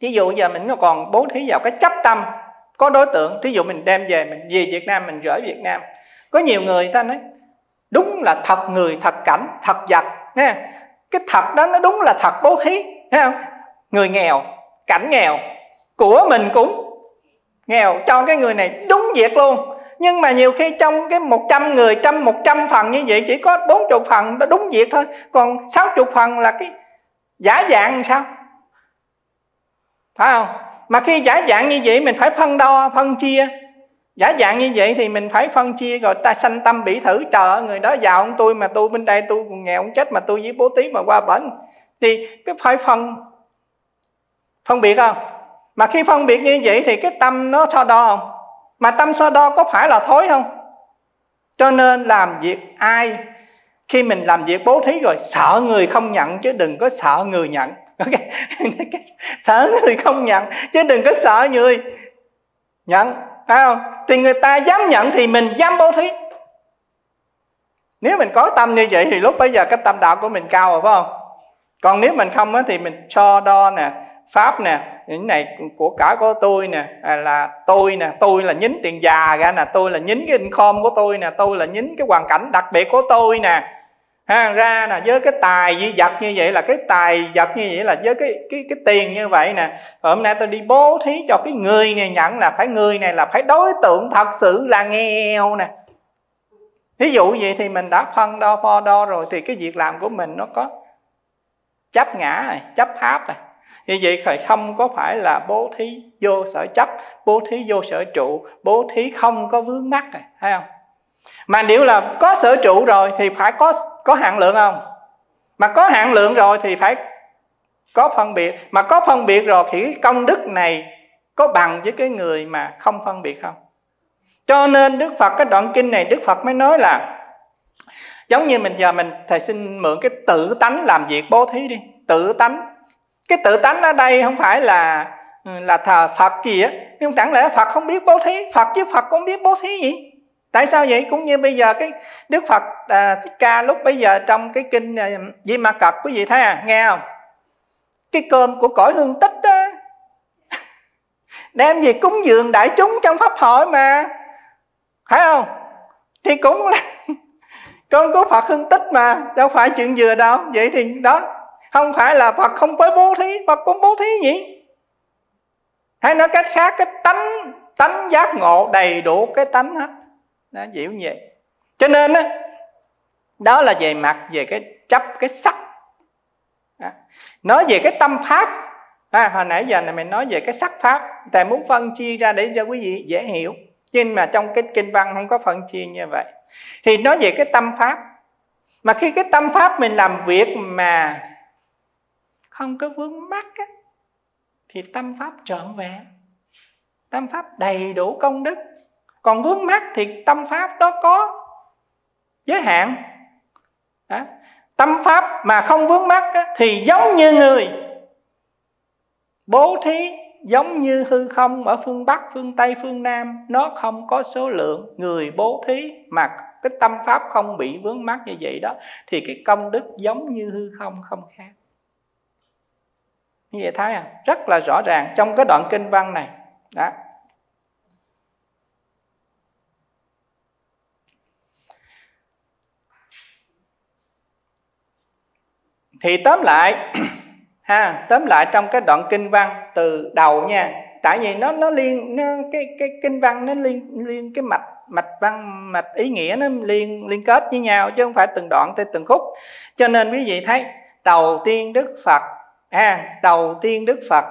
Ví dụ giờ mình còn bố thí vào cái chấp tâm. Có đối tượng ví dụ mình đem về, mình về Việt Nam, mình gửi Việt Nam. Có nhiều người ta nói, đúng là thật người, thật cảnh, thật vật. Nghe cái thật đó nó đúng là thật bố thí, nghe không? Người nghèo, cảnh nghèo, của mình cũng nghèo. Cho cái người này đúng việc luôn nhưng mà nhiều khi trong cái 100 người, trăm 100 phần như vậy, chỉ có 40 phần nó đúng việc thôi. Còn 60 phần là cái giả dạng sao? Phải không? Mà khi giả dạng như vậy, mình phải phân đo, phân chia. Giả dạng như vậy thì mình phải phân chia, rồi ta sanh tâm bị thử. Chờ người đó giàu ông tôi mà tôi bên đây tôi còn nghèo ông chết mà tôi với bố tí mà qua bển. Thì cái phải phân phân biệt không? Mà khi phân biệt như vậy thì cái tâm nó so đo không? Mà tâm so đo có phải là thối không? Cho nên làm việc ai, khi mình làm việc bố thí rồi, sợ người không nhận chứ đừng có sợ người nhận. Okay. sợ người không nhận chứ đừng có sợ người nhận, phải không? Thì người ta dám nhận thì mình dám bố thí. Nếu mình có tâm như vậy thì lúc bây giờ cái tâm đạo của mình cao rồi, phải không? Còn nếu mình không á thì mình cho đo nè pháp nè những này của cả của tôi nè à, là tôi nè tôi là nhín tiền già ra nè tôi là nhín cái income của tôi nè tôi là nhín cái hoàn cảnh đặc biệt của tôi nè. Ha ra nè với cái tài di vật như vậy là cái tài vật như vậy là với cái cái cái tiền như vậy nè. Hôm nay tôi đi bố thí cho cái người này nhận là phải người này là phải đối tượng thật sự là nghèo nè. Ví dụ vậy thì mình đã phân đo pho đo rồi thì cái việc làm của mình nó có chấp ngã rồi chấp pháp rồi như vậy phải không có phải là bố thí vô sở chấp, bố thí vô sở trụ, bố thí không có vướng mắc này, thấy không? Mà nếu là có sở trụ rồi thì phải có có hạn lượng không? Mà có hạn lượng rồi thì phải có phân biệt. Mà có phân biệt rồi thì cái công đức này có bằng với cái người mà không phân biệt không? Cho nên đức phật, cái đoạn kinh này đức phật mới nói là, giống như mình, giờ mình thầy xin mượn cái tự tánh làm việc bố thí đi, tự tánh cái tự tánh ở đây không phải là ừ, là thờ phật gì á. Nhưng chẳng lẽ phật không biết bố thí? Phật chứ phật cũng biết bố thí gì? Tại sao vậy? Cũng như bây giờ cái đức phật à, thích ca lúc bây giờ trong cái kinh à, di ma cật quý vị thấy à? Nghe không? Cái cơm của cõi hương tích đó đem gì cúng dường đại chúng trong pháp hội mà. Phải không? Thì cũng là con của phật hương tích mà. Đâu phải chuyện vừa đâu. Vậy thì đó không phải là phật không phải bố thí phật cũng bố thí gì hay nói cách khác cái tánh tánh giác ngộ đầy đủ cái tánh hết. Đó dịu như vậy cho nên đó, đó là về mặt về cái chấp cái sắc. Đó. nói về cái tâm pháp à, hồi nãy giờ này mình nói về cái sắc pháp. Thầy muốn phân chia ra để cho quý vị dễ hiểu. Nhưng mà trong cái kinh văn không có phân chia như vậy. Thì nói về cái tâm pháp. Mà khi cái tâm pháp mình làm việc mà không có vướng mắc á, thì tâm pháp trọn vẹn. Tâm pháp đầy đủ công đức. Còn vướng mắc thì tâm pháp đó có giới hạn. Đó. tâm pháp mà không vướng mắc á, thì giống như người. Bố thí giống như hư không ở phương bắc phương tây phương nam. Nó không có số lượng người bố thí mà cái tâm pháp không bị vướng mắc như vậy đó thì cái công đức giống như hư không không khác như vậy thấy à rất là rõ ràng trong cái đoạn kinh văn này. Đó. Thì tóm lại ha tóm lại trong cái đoạn kinh văn từ đầu nha. Tại vì nó nó liên nó, cái cái kinh văn nó liên liên cái mạch mạch văn mạch ý nghĩa nó liên liên kết với nhau chứ không phải từng đoạn tới từng khúc. Cho nên quý vị thấy đầu tiên đức phật à, đầu tiên đức phật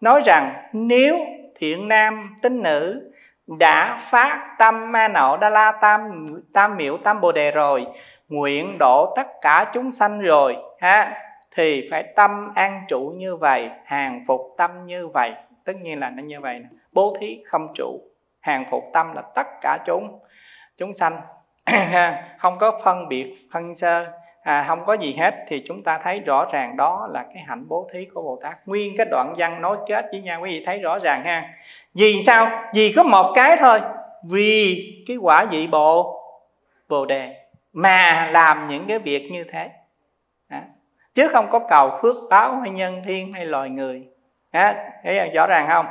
nói rằng nếu thiện nam tín nữ đã phát tâm ma nộ đa la tam tam miệu tam bồ đề rồi nguyện độ tất cả chúng sanh rồi ha thì phải tâm an trụ như vậy hàng phục tâm như vậy. Tất nhiên là nó như vậy bố thí không trụ hàng phục tâm là tất cả chúng chúng sanh. Không có phân biệt phân sơ à, không có gì hết thì chúng ta thấy rõ ràng đó là cái hạnh bố thí của bồ tát. Nguyên cái đoạn văn nói kết với nhau quý vị thấy rõ ràng ha. Vì sao? Vì có một cái thôi. Vì cái quả vị bộ bồ đề mà làm những cái việc như thế. À, chứ không có cầu phước báo hay nhân thiên hay loài người. À, thấy rõ ràng không?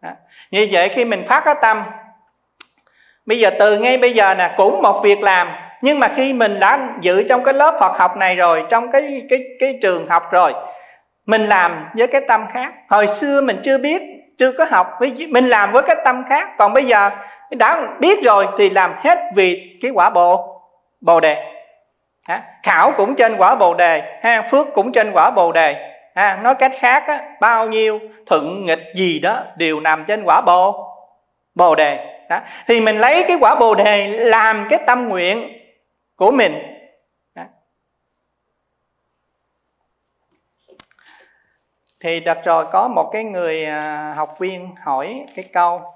À, như vậy khi mình phát cái tâm bây giờ từ ngay bây giờ nè cũng một việc làm nhưng mà khi mình đã dự trong cái lớp Phật học này rồi trong cái cái cái trường học rồi mình làm với cái tâm khác. Hồi xưa mình chưa biết chưa có học mình làm với cái tâm khác. Còn bây giờ đã biết rồi thì làm hết vì cái quả bộ bồ đề. Ha, khảo cũng trên quả bồ đề ha phước cũng trên quả bồ đề. Ha, nói cách khác á, bao nhiêu thuận nghịch gì đó đều nằm trên quả bồ bồ đề. Đó. thì mình lấy cái quả bồ đề làm cái tâm nguyện của mình. Đó. thì đợt rồi có một cái người à, học viên hỏi cái câu.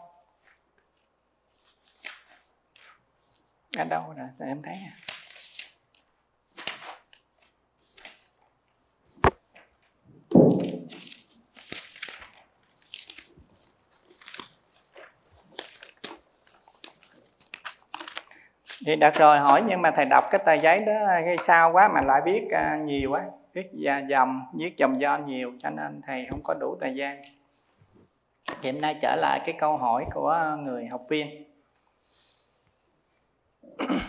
Ở đâu rồi? Em thấy à. Thì đặt rồi hỏi nhưng mà thầy đọc cái tờ giấy đó gây sao quá mà lại biết uh, à, nhiều quá viết dòng viết dòng do nhiều cho nên thầy không có đủ thời gian. Thì hôm nay trở lại cái câu hỏi của người học viên.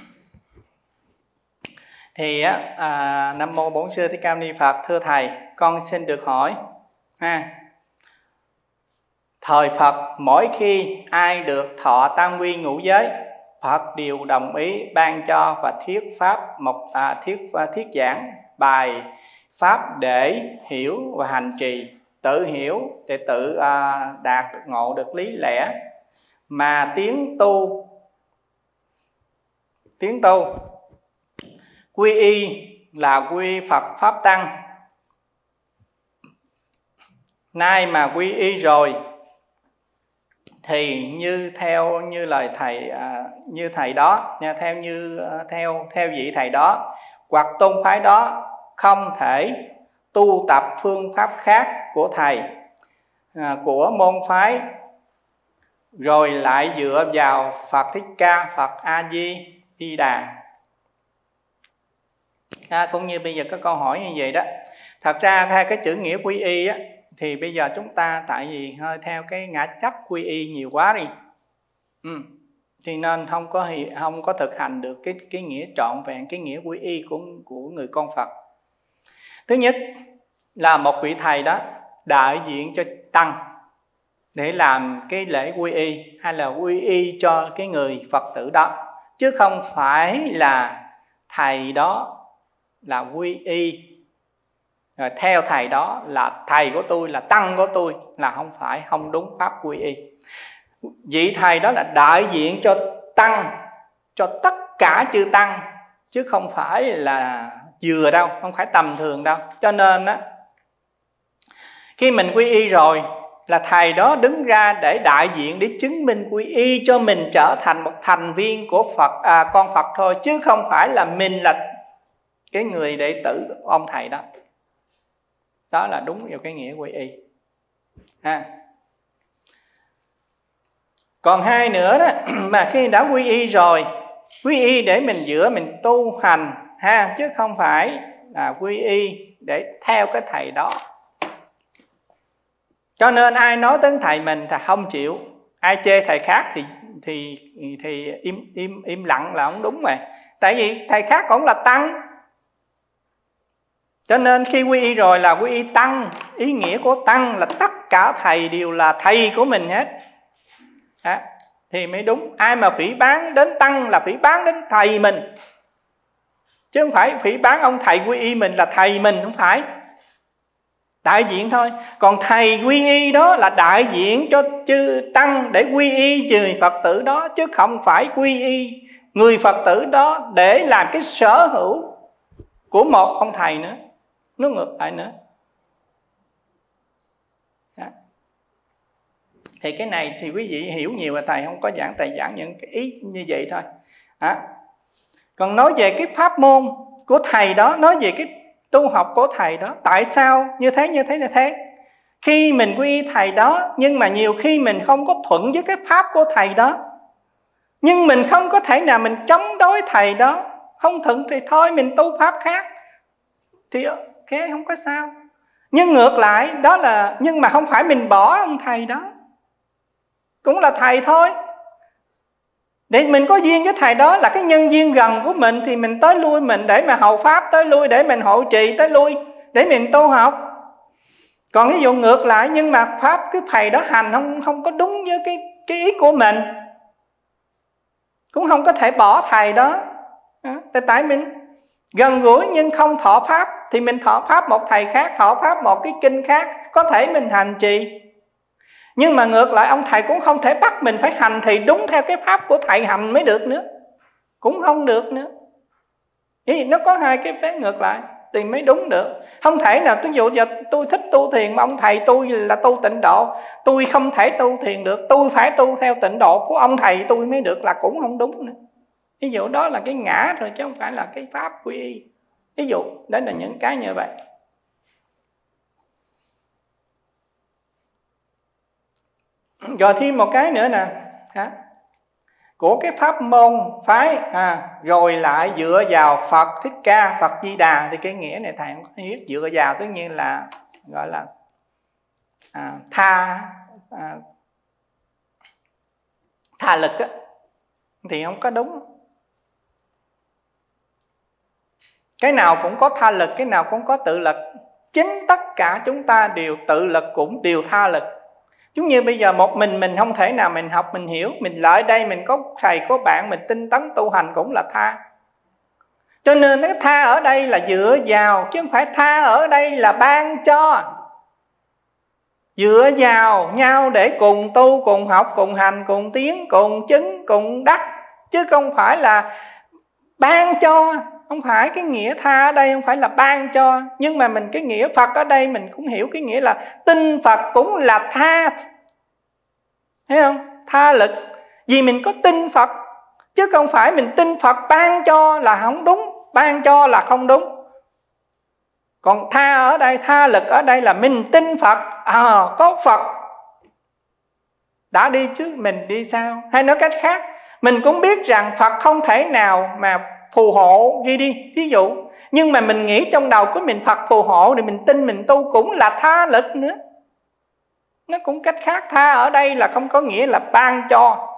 Thì á à, nam mô bổn sư thích ca ni phật thưa thầy con xin được hỏi ha thời phật mỗi khi ai được thọ tam quy ngũ giới? Phật đều đồng ý ban cho và thiết pháp một à, thiết và thiết giảng bài pháp để hiểu và hành trì tự hiểu để tự à, đạt ngộ được lý lẽ. Mà tiếng tu tiếng tu quy y là quy phật pháp tăng. Nay mà quy y rồi thì như theo như lời thầy à, như thầy đó nha theo như à, theo theo vị thầy đó hoặc tôn phái đó không thể tu tập phương pháp khác của thầy à, của môn phái rồi lại dựa vào Phật Thích Ca, Phật A Di Di Đà. À, cũng như bây giờ có câu hỏi như vậy đó. Thật ra theo cái chữ nghĩa quy y á, thì bây giờ chúng ta tại vì hơi theo cái ngã chấp quy y nhiều quá đi. Ừ. Thì nên không có không có thực hành được cái cái nghĩa trọn vẹn cái nghĩa quy y của của người con Phật. Thứ nhất là một vị thầy đó đại diện cho tăng để làm cái lễ quy y hay là quy y cho cái người Phật tử đó chứ không phải là thầy đó là quy y rồi theo thầy đó là thầy của tôi là tăng của tôi là không phải không đúng pháp quy y. Vị thầy đó là đại diện cho tăng cho tất cả chư tăng chứ không phải là vừa đâu không phải tầm thường đâu. Cho nên á khi mình quy y rồi là thầy đó đứng ra để đại diện để chứng minh quy y cho mình trở thành một thành viên của Phật à, con Phật thôi chứ không phải là mình là cái người đệ tử ông thầy đó đó là đúng vào cái nghĩa quy y. Ha. Còn hai nữa đó, mà khi đã quy y rồi, quy y để mình giữa mình tu hành, ha, chứ không phải là quy y để theo cái thầy đó. Cho nên ai nói đến thầy mình thì không chịu, ai chê thầy khác thì thì thì im im im lặng là không đúng mà. Tại vì thầy khác cũng là tăng cho nên khi quy y rồi là quy y tăng ý nghĩa của tăng là tất cả thầy đều là thầy của mình hết. À, thì mới đúng. Ai mà phỉ bán đến tăng là phỉ bán đến thầy mình. Chứ không phải phỉ bán ông thầy quy y mình là thầy mình không phải. Đại diện thôi. Còn thầy quy y đó là đại diện cho chư tăng để quy y người phật tử đó chứ không phải quy y người phật tử đó để làm cái sở hữu của một ông thầy nữa nó ngược lại nữa. Đó. thì cái này thì quý vị hiểu nhiều và thầy không có giảng, thầy giảng những cái ý như vậy thôi. Đó. còn nói về cái pháp môn của thầy đó, nói về cái tu học của thầy đó, tại sao như thế như thế như thế? Khi mình quy thầy đó, nhưng mà nhiều khi mình không có thuận với cái pháp của thầy đó. Nhưng mình không có thể nào mình chống đối thầy đó. Không thuận thì thôi, mình tu pháp khác. Thì ok, không có sao. Nhưng ngược lại, đó là, nhưng mà không phải mình bỏ ông thầy đó. Cũng là thầy thôi. Để mình có duyên với thầy đó là cái nhân duyên gần của mình thì mình tới lui mình để mà hậu pháp tới lui, để mình hộ trì tới lui, để mình tu học. Còn ví dụ ngược lại, nhưng mà pháp cái thầy đó hành không không có đúng với cái cái ý của mình. Cũng không có thể bỏ thầy đó, tại tại mình gần gũi nhưng không thọ pháp thì mình thọ pháp một thầy khác thọ pháp một cái kinh khác có thể mình hành trì. Nhưng mà ngược lại ông thầy cũng không thể bắt mình phải hành thì đúng theo cái pháp của thầy hành mới được nữa. Cũng không được nữa. Ý, nó có hai cái vé ngược lại thì mới đúng được. Không thể nào ví dụ giờ tôi thích tu thiền mà ông thầy tôi là tu tịnh độ tôi không thể tu thiền được tôi phải tu theo tịnh độ của ông thầy tôi mới được là cũng không đúng nữa. Ví dụ đó là cái ngã rồi chứ không phải là cái pháp quy y ví dụ đó là những cái như vậy. Rồi thêm một cái nữa nè. Hả? Của cái pháp môn phái à, rồi lại dựa vào Phật Thích Ca, Phật Di Đà. Thì cái nghĩa này thầy không có biết dựa vào tất nhiên là gọi là à, tha à, tha lực á, thì không có đúng. Cái nào cũng có tha lực, cái nào cũng có tự lực. Chính tất cả chúng ta đều tự lực cũng đều tha lực. Chúng như bây giờ một mình mình không thể nào mình học, mình hiểu, mình lại đây, mình có thầy, có bạn, mình tinh tấn tu hành cũng là tha. Cho nên cái tha ở đây là dựa vào, chứ không phải tha ở đây là ban cho. Dựa vào nhau để cùng tu, cùng học, cùng hành, cùng tiến, cùng chứng, cùng đắc. Chứ không phải là ban cho không phải cái nghĩa tha ở đây không phải là ban cho nhưng mà mình cái nghĩa phật ở đây mình cũng hiểu cái nghĩa là tin phật cũng là tha. Thấy không? Tha lực. Vì mình có tin phật chứ không phải mình tin phật ban cho là không đúng ban cho là không đúng. Còn tha ở đây tha lực ở đây là mình tin phật. À, có phật. Đã đi chứ mình đi sao hay nói cách khác mình cũng biết rằng phật không thể nào mà phù hộ ghi đi ví dụ. Nhưng mà mình nghĩ trong đầu của mình phật phù hộ thì mình tin mình tu cũng là tha lực nữa. Nó cũng cách khác, tha ở đây là không có nghĩa là ban cho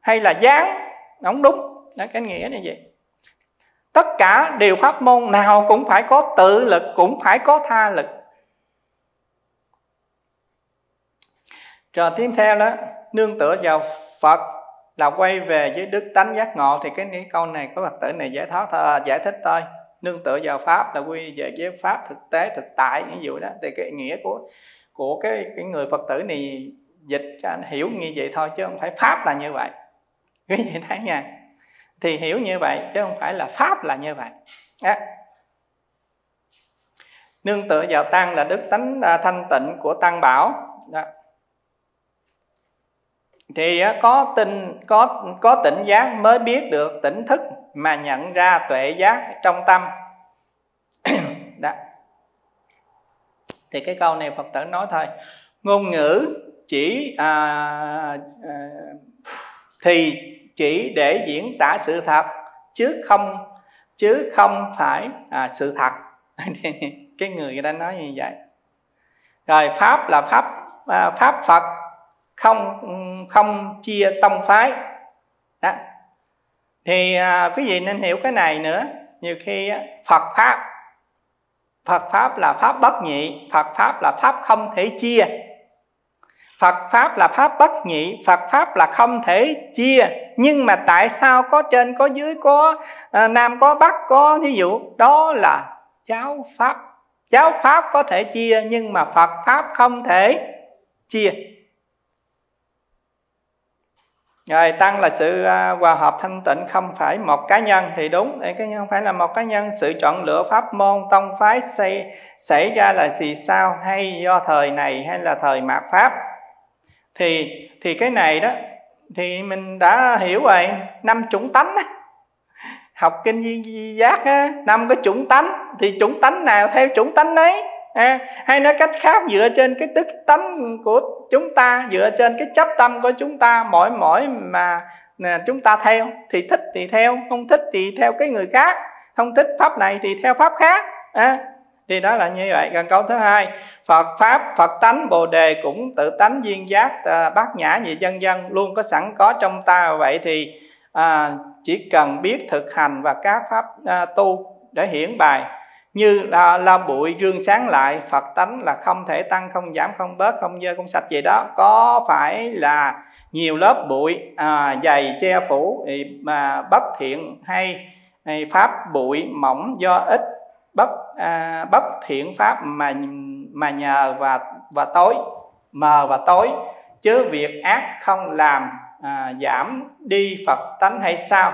hay là dán không đúng. Đó, cái nghĩa như vậy. Tất cả đều pháp môn nào cũng phải có tự lực, cũng phải có tha lực. Rồi tiếp theo đó, nương tựa vào phật là quay về với đức tánh giác ngộ thì cái, cái câu này có phật tử này giải thoát thôi, à, giải thích thôi. Nương tựa vào pháp là quy về với pháp thực tế thực tại ví dụ đó. Thì cái nghĩa của của cái cái người phật tử này dịch cho anh hiểu như vậy thôi chứ không phải pháp là như vậy. Quý vị thấy nha? Thì hiểu như vậy chứ không phải là pháp là như vậy. Đó. nương tựa vào tăng là đức tánh à, thanh tịnh của tăng bảo. Đó thì có tin có có tỉnh giác mới biết được tỉnh thức mà nhận ra tuệ giác trong tâm. Đó. Thì cái câu này phật tử nói thôi. Ngôn ngữ chỉ à, à, thì chỉ để diễn tả sự thật chứ không chứ không phải à, sự thật. Cái người đang nói như vậy. Rồi pháp là pháp à, pháp phật không không chia tông phái. Đó. Thì à, quý vị nên hiểu cái này nữa. Nhiều khi á, phật pháp phật pháp là pháp bất nhị phật pháp là pháp không thể chia. Phật pháp là pháp bất nhị phật pháp là không thể chia. Nhưng mà tại sao có trên có dưới có à, nam có bắc có thí dụ đó là giáo pháp. Giáo pháp có thể chia nhưng mà phật pháp không thể chia rồi tăng là sự à, hòa hợp thanh tịnh không phải một cá nhân. Thì đúng cái không phải là một cá nhân. Sự chọn lựa pháp môn tông phái xây xảy ra là gì sao? Hay do thời này hay là thời mạt pháp? Thì thì cái này đó thì mình đã hiểu rồi. Năm chủng tánh học kinh di giác á, năm cái chủng tánh. Thì chủng tánh nào theo chủng tánh ấy? À, hay nói cách khác dựa trên cái đức tánh của chúng ta dựa trên cái chấp tâm của chúng ta mỗi mỗi mà nè, chúng ta theo thì thích thì theo không thích thì theo cái người khác không thích pháp này thì theo pháp khác à, thì đó là như vậy. Còn câu thứ hai phật pháp phật tánh bồ đề cũng tự tánh duyên giác à, bát nhã gì dân dân luôn có sẵn có trong ta. Vậy thì à, chỉ cần biết thực hành và các pháp à, tu để hiển bài như là, là bụi rương sáng lại phật tánh là không thể tăng không giảm không bớt không dơ không sạch gì đó. Có phải là nhiều lớp bụi à, dày che phủ mà bất thiện hay, hay pháp bụi mỏng do ít bất à, bất thiện pháp mà mà nhờ và và tối mờ và tối? Chứ việc ác không làm à, giảm đi phật tánh hay sao?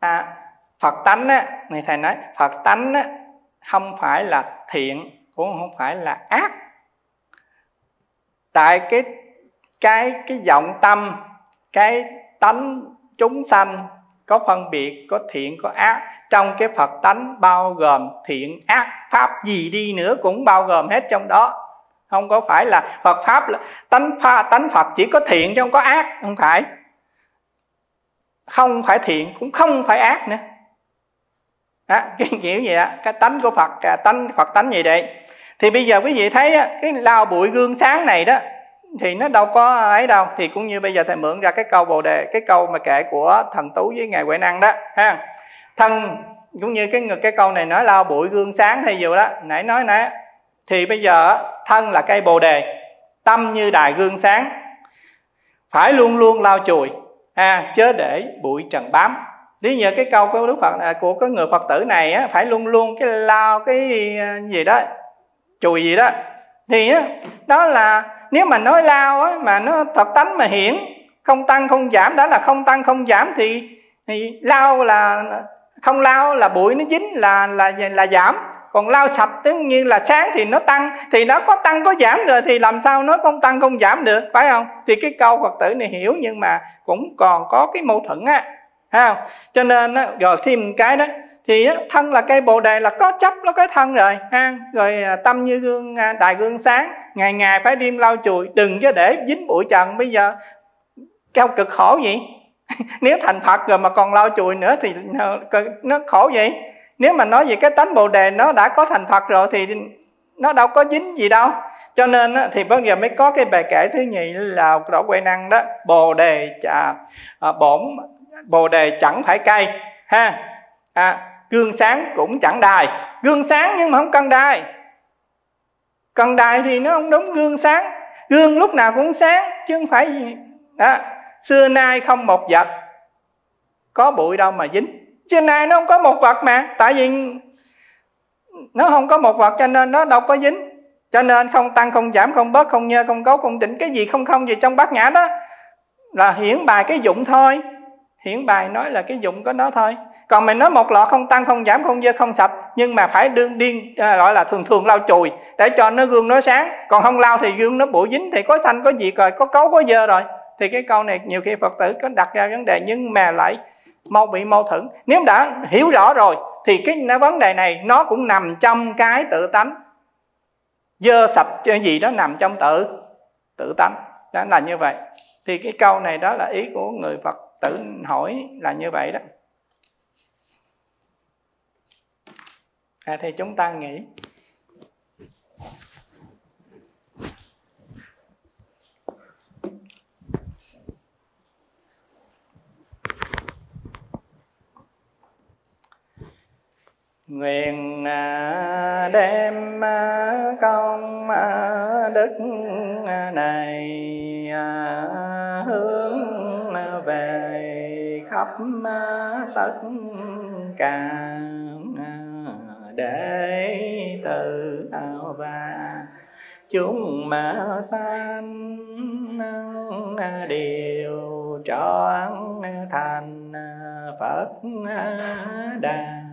À, phật tánh á, này thầy nói, phật tánh á, không phải là thiện, cũng không phải là ác. Tại cái cái cái vọng tâm, cái tánh chúng sanh, có phân biệt, có thiện, có ác, trong cái phật tánh bao gồm thiện, ác, pháp gì đi nữa cũng bao gồm hết trong đó. Không có phải là phật pháp là, tánh pha, tánh phật chỉ có thiện chứ không có ác, không phải. Không phải thiện, cũng không phải ác nữa đó, cái kiểu gì đó cái tánh của phật tánh phật tánh gì vậy thì bây giờ quý vị thấy cái lao bụi gương sáng này đó thì nó đâu có ấy đâu. Thì cũng như bây giờ thầy mượn ra cái câu bồ đề cái câu mà kể của thần tú với ngài huệ năng đó ha. Thân cũng như cái cái câu này nói lao bụi gương sáng hay dù đó nãy nói nãy thì bây giờ thân là cây bồ đề tâm như đài gương sáng. Phải luôn luôn lao chùi ha chớ để bụi trần bám đi nhờ cái câu của đức phật à, của cái người phật tử này á, phải luôn luôn cái lao cái à, gì đó chùi gì đó thì á, đó là nếu mà nói lao á, mà nó thật tánh mà hiển không tăng không giảm đó là không tăng không giảm thì, thì lao là không lao là bụi nó dính là là là giảm. Còn lao sạch tất nhiên là sáng thì nó tăng thì nó có tăng có giảm rồi thì làm sao nó không tăng không giảm được phải không? Thì cái câu phật tử này hiểu nhưng mà cũng còn có cái mâu thuẫn á ha cho nên á, rồi thêm cái đó thì thân là cây bồ đề là có chấp nó cái thân rồi ha? Rồi à, tâm như gương đại đài gương sáng ngày ngày phải đêm lau chùi đừng cho để dính bụi trần. Bây giờ cao cực khổ vậy? Nếu thành phật rồi mà còn lau chùi nữa thì nó khổ vậy? Nếu mà nói về cái tánh bồ đề nó đã có thành phật rồi thì nó đâu có dính gì đâu. Cho nên thì bây giờ mới có cái bài kể thứ nhì là rõ quay năng đó bồ đề à, bổn bồ đề chẳng phải cây ha? À, gương sáng cũng chẳng đài. Gương sáng nhưng mà không cần đài. Cần đài thì nó không đúng gương sáng. Gương lúc nào cũng sáng chứ không phải gì. Đó. xưa nay không một vật có bụi đâu mà dính. Xưa nay nó không có một vật mà tại vì nó không có một vật cho nên nó đâu có dính. Cho nên không tăng không giảm không bớt không nhơ không cấu không định cái gì không không gì trong bát nhã đó là hiển bài cái dụng thôi hiển bài nói là cái dụng có nó thôi. Còn mình nói một lọ không tăng không giảm không dơ không sạch nhưng mà phải đương điên à, gọi là thường thường lau chùi để cho nó gương nó sáng. Còn không lau thì gương nó bụi dính thì có xanh có gì rồi có cấu có dơ rồi. Thì cái câu này nhiều khi phật tử có đặt ra vấn đề nhưng mà lại mau bị mâu thuẫn. Nếu đã hiểu rõ rồi thì cái vấn đề này nó cũng nằm trong cái tự tánh. Dơ sạch cái gì đó nằm trong tự tự tánh. Đó là như vậy. Thì cái câu này đó là ý của người phật tự hỏi là như vậy đó. À, thì chúng ta nghĩ nguyện à, đem à, công à, đức này hướng về khắp tất cả để từ và chúng mà sanh đều trọn thành Phật đà.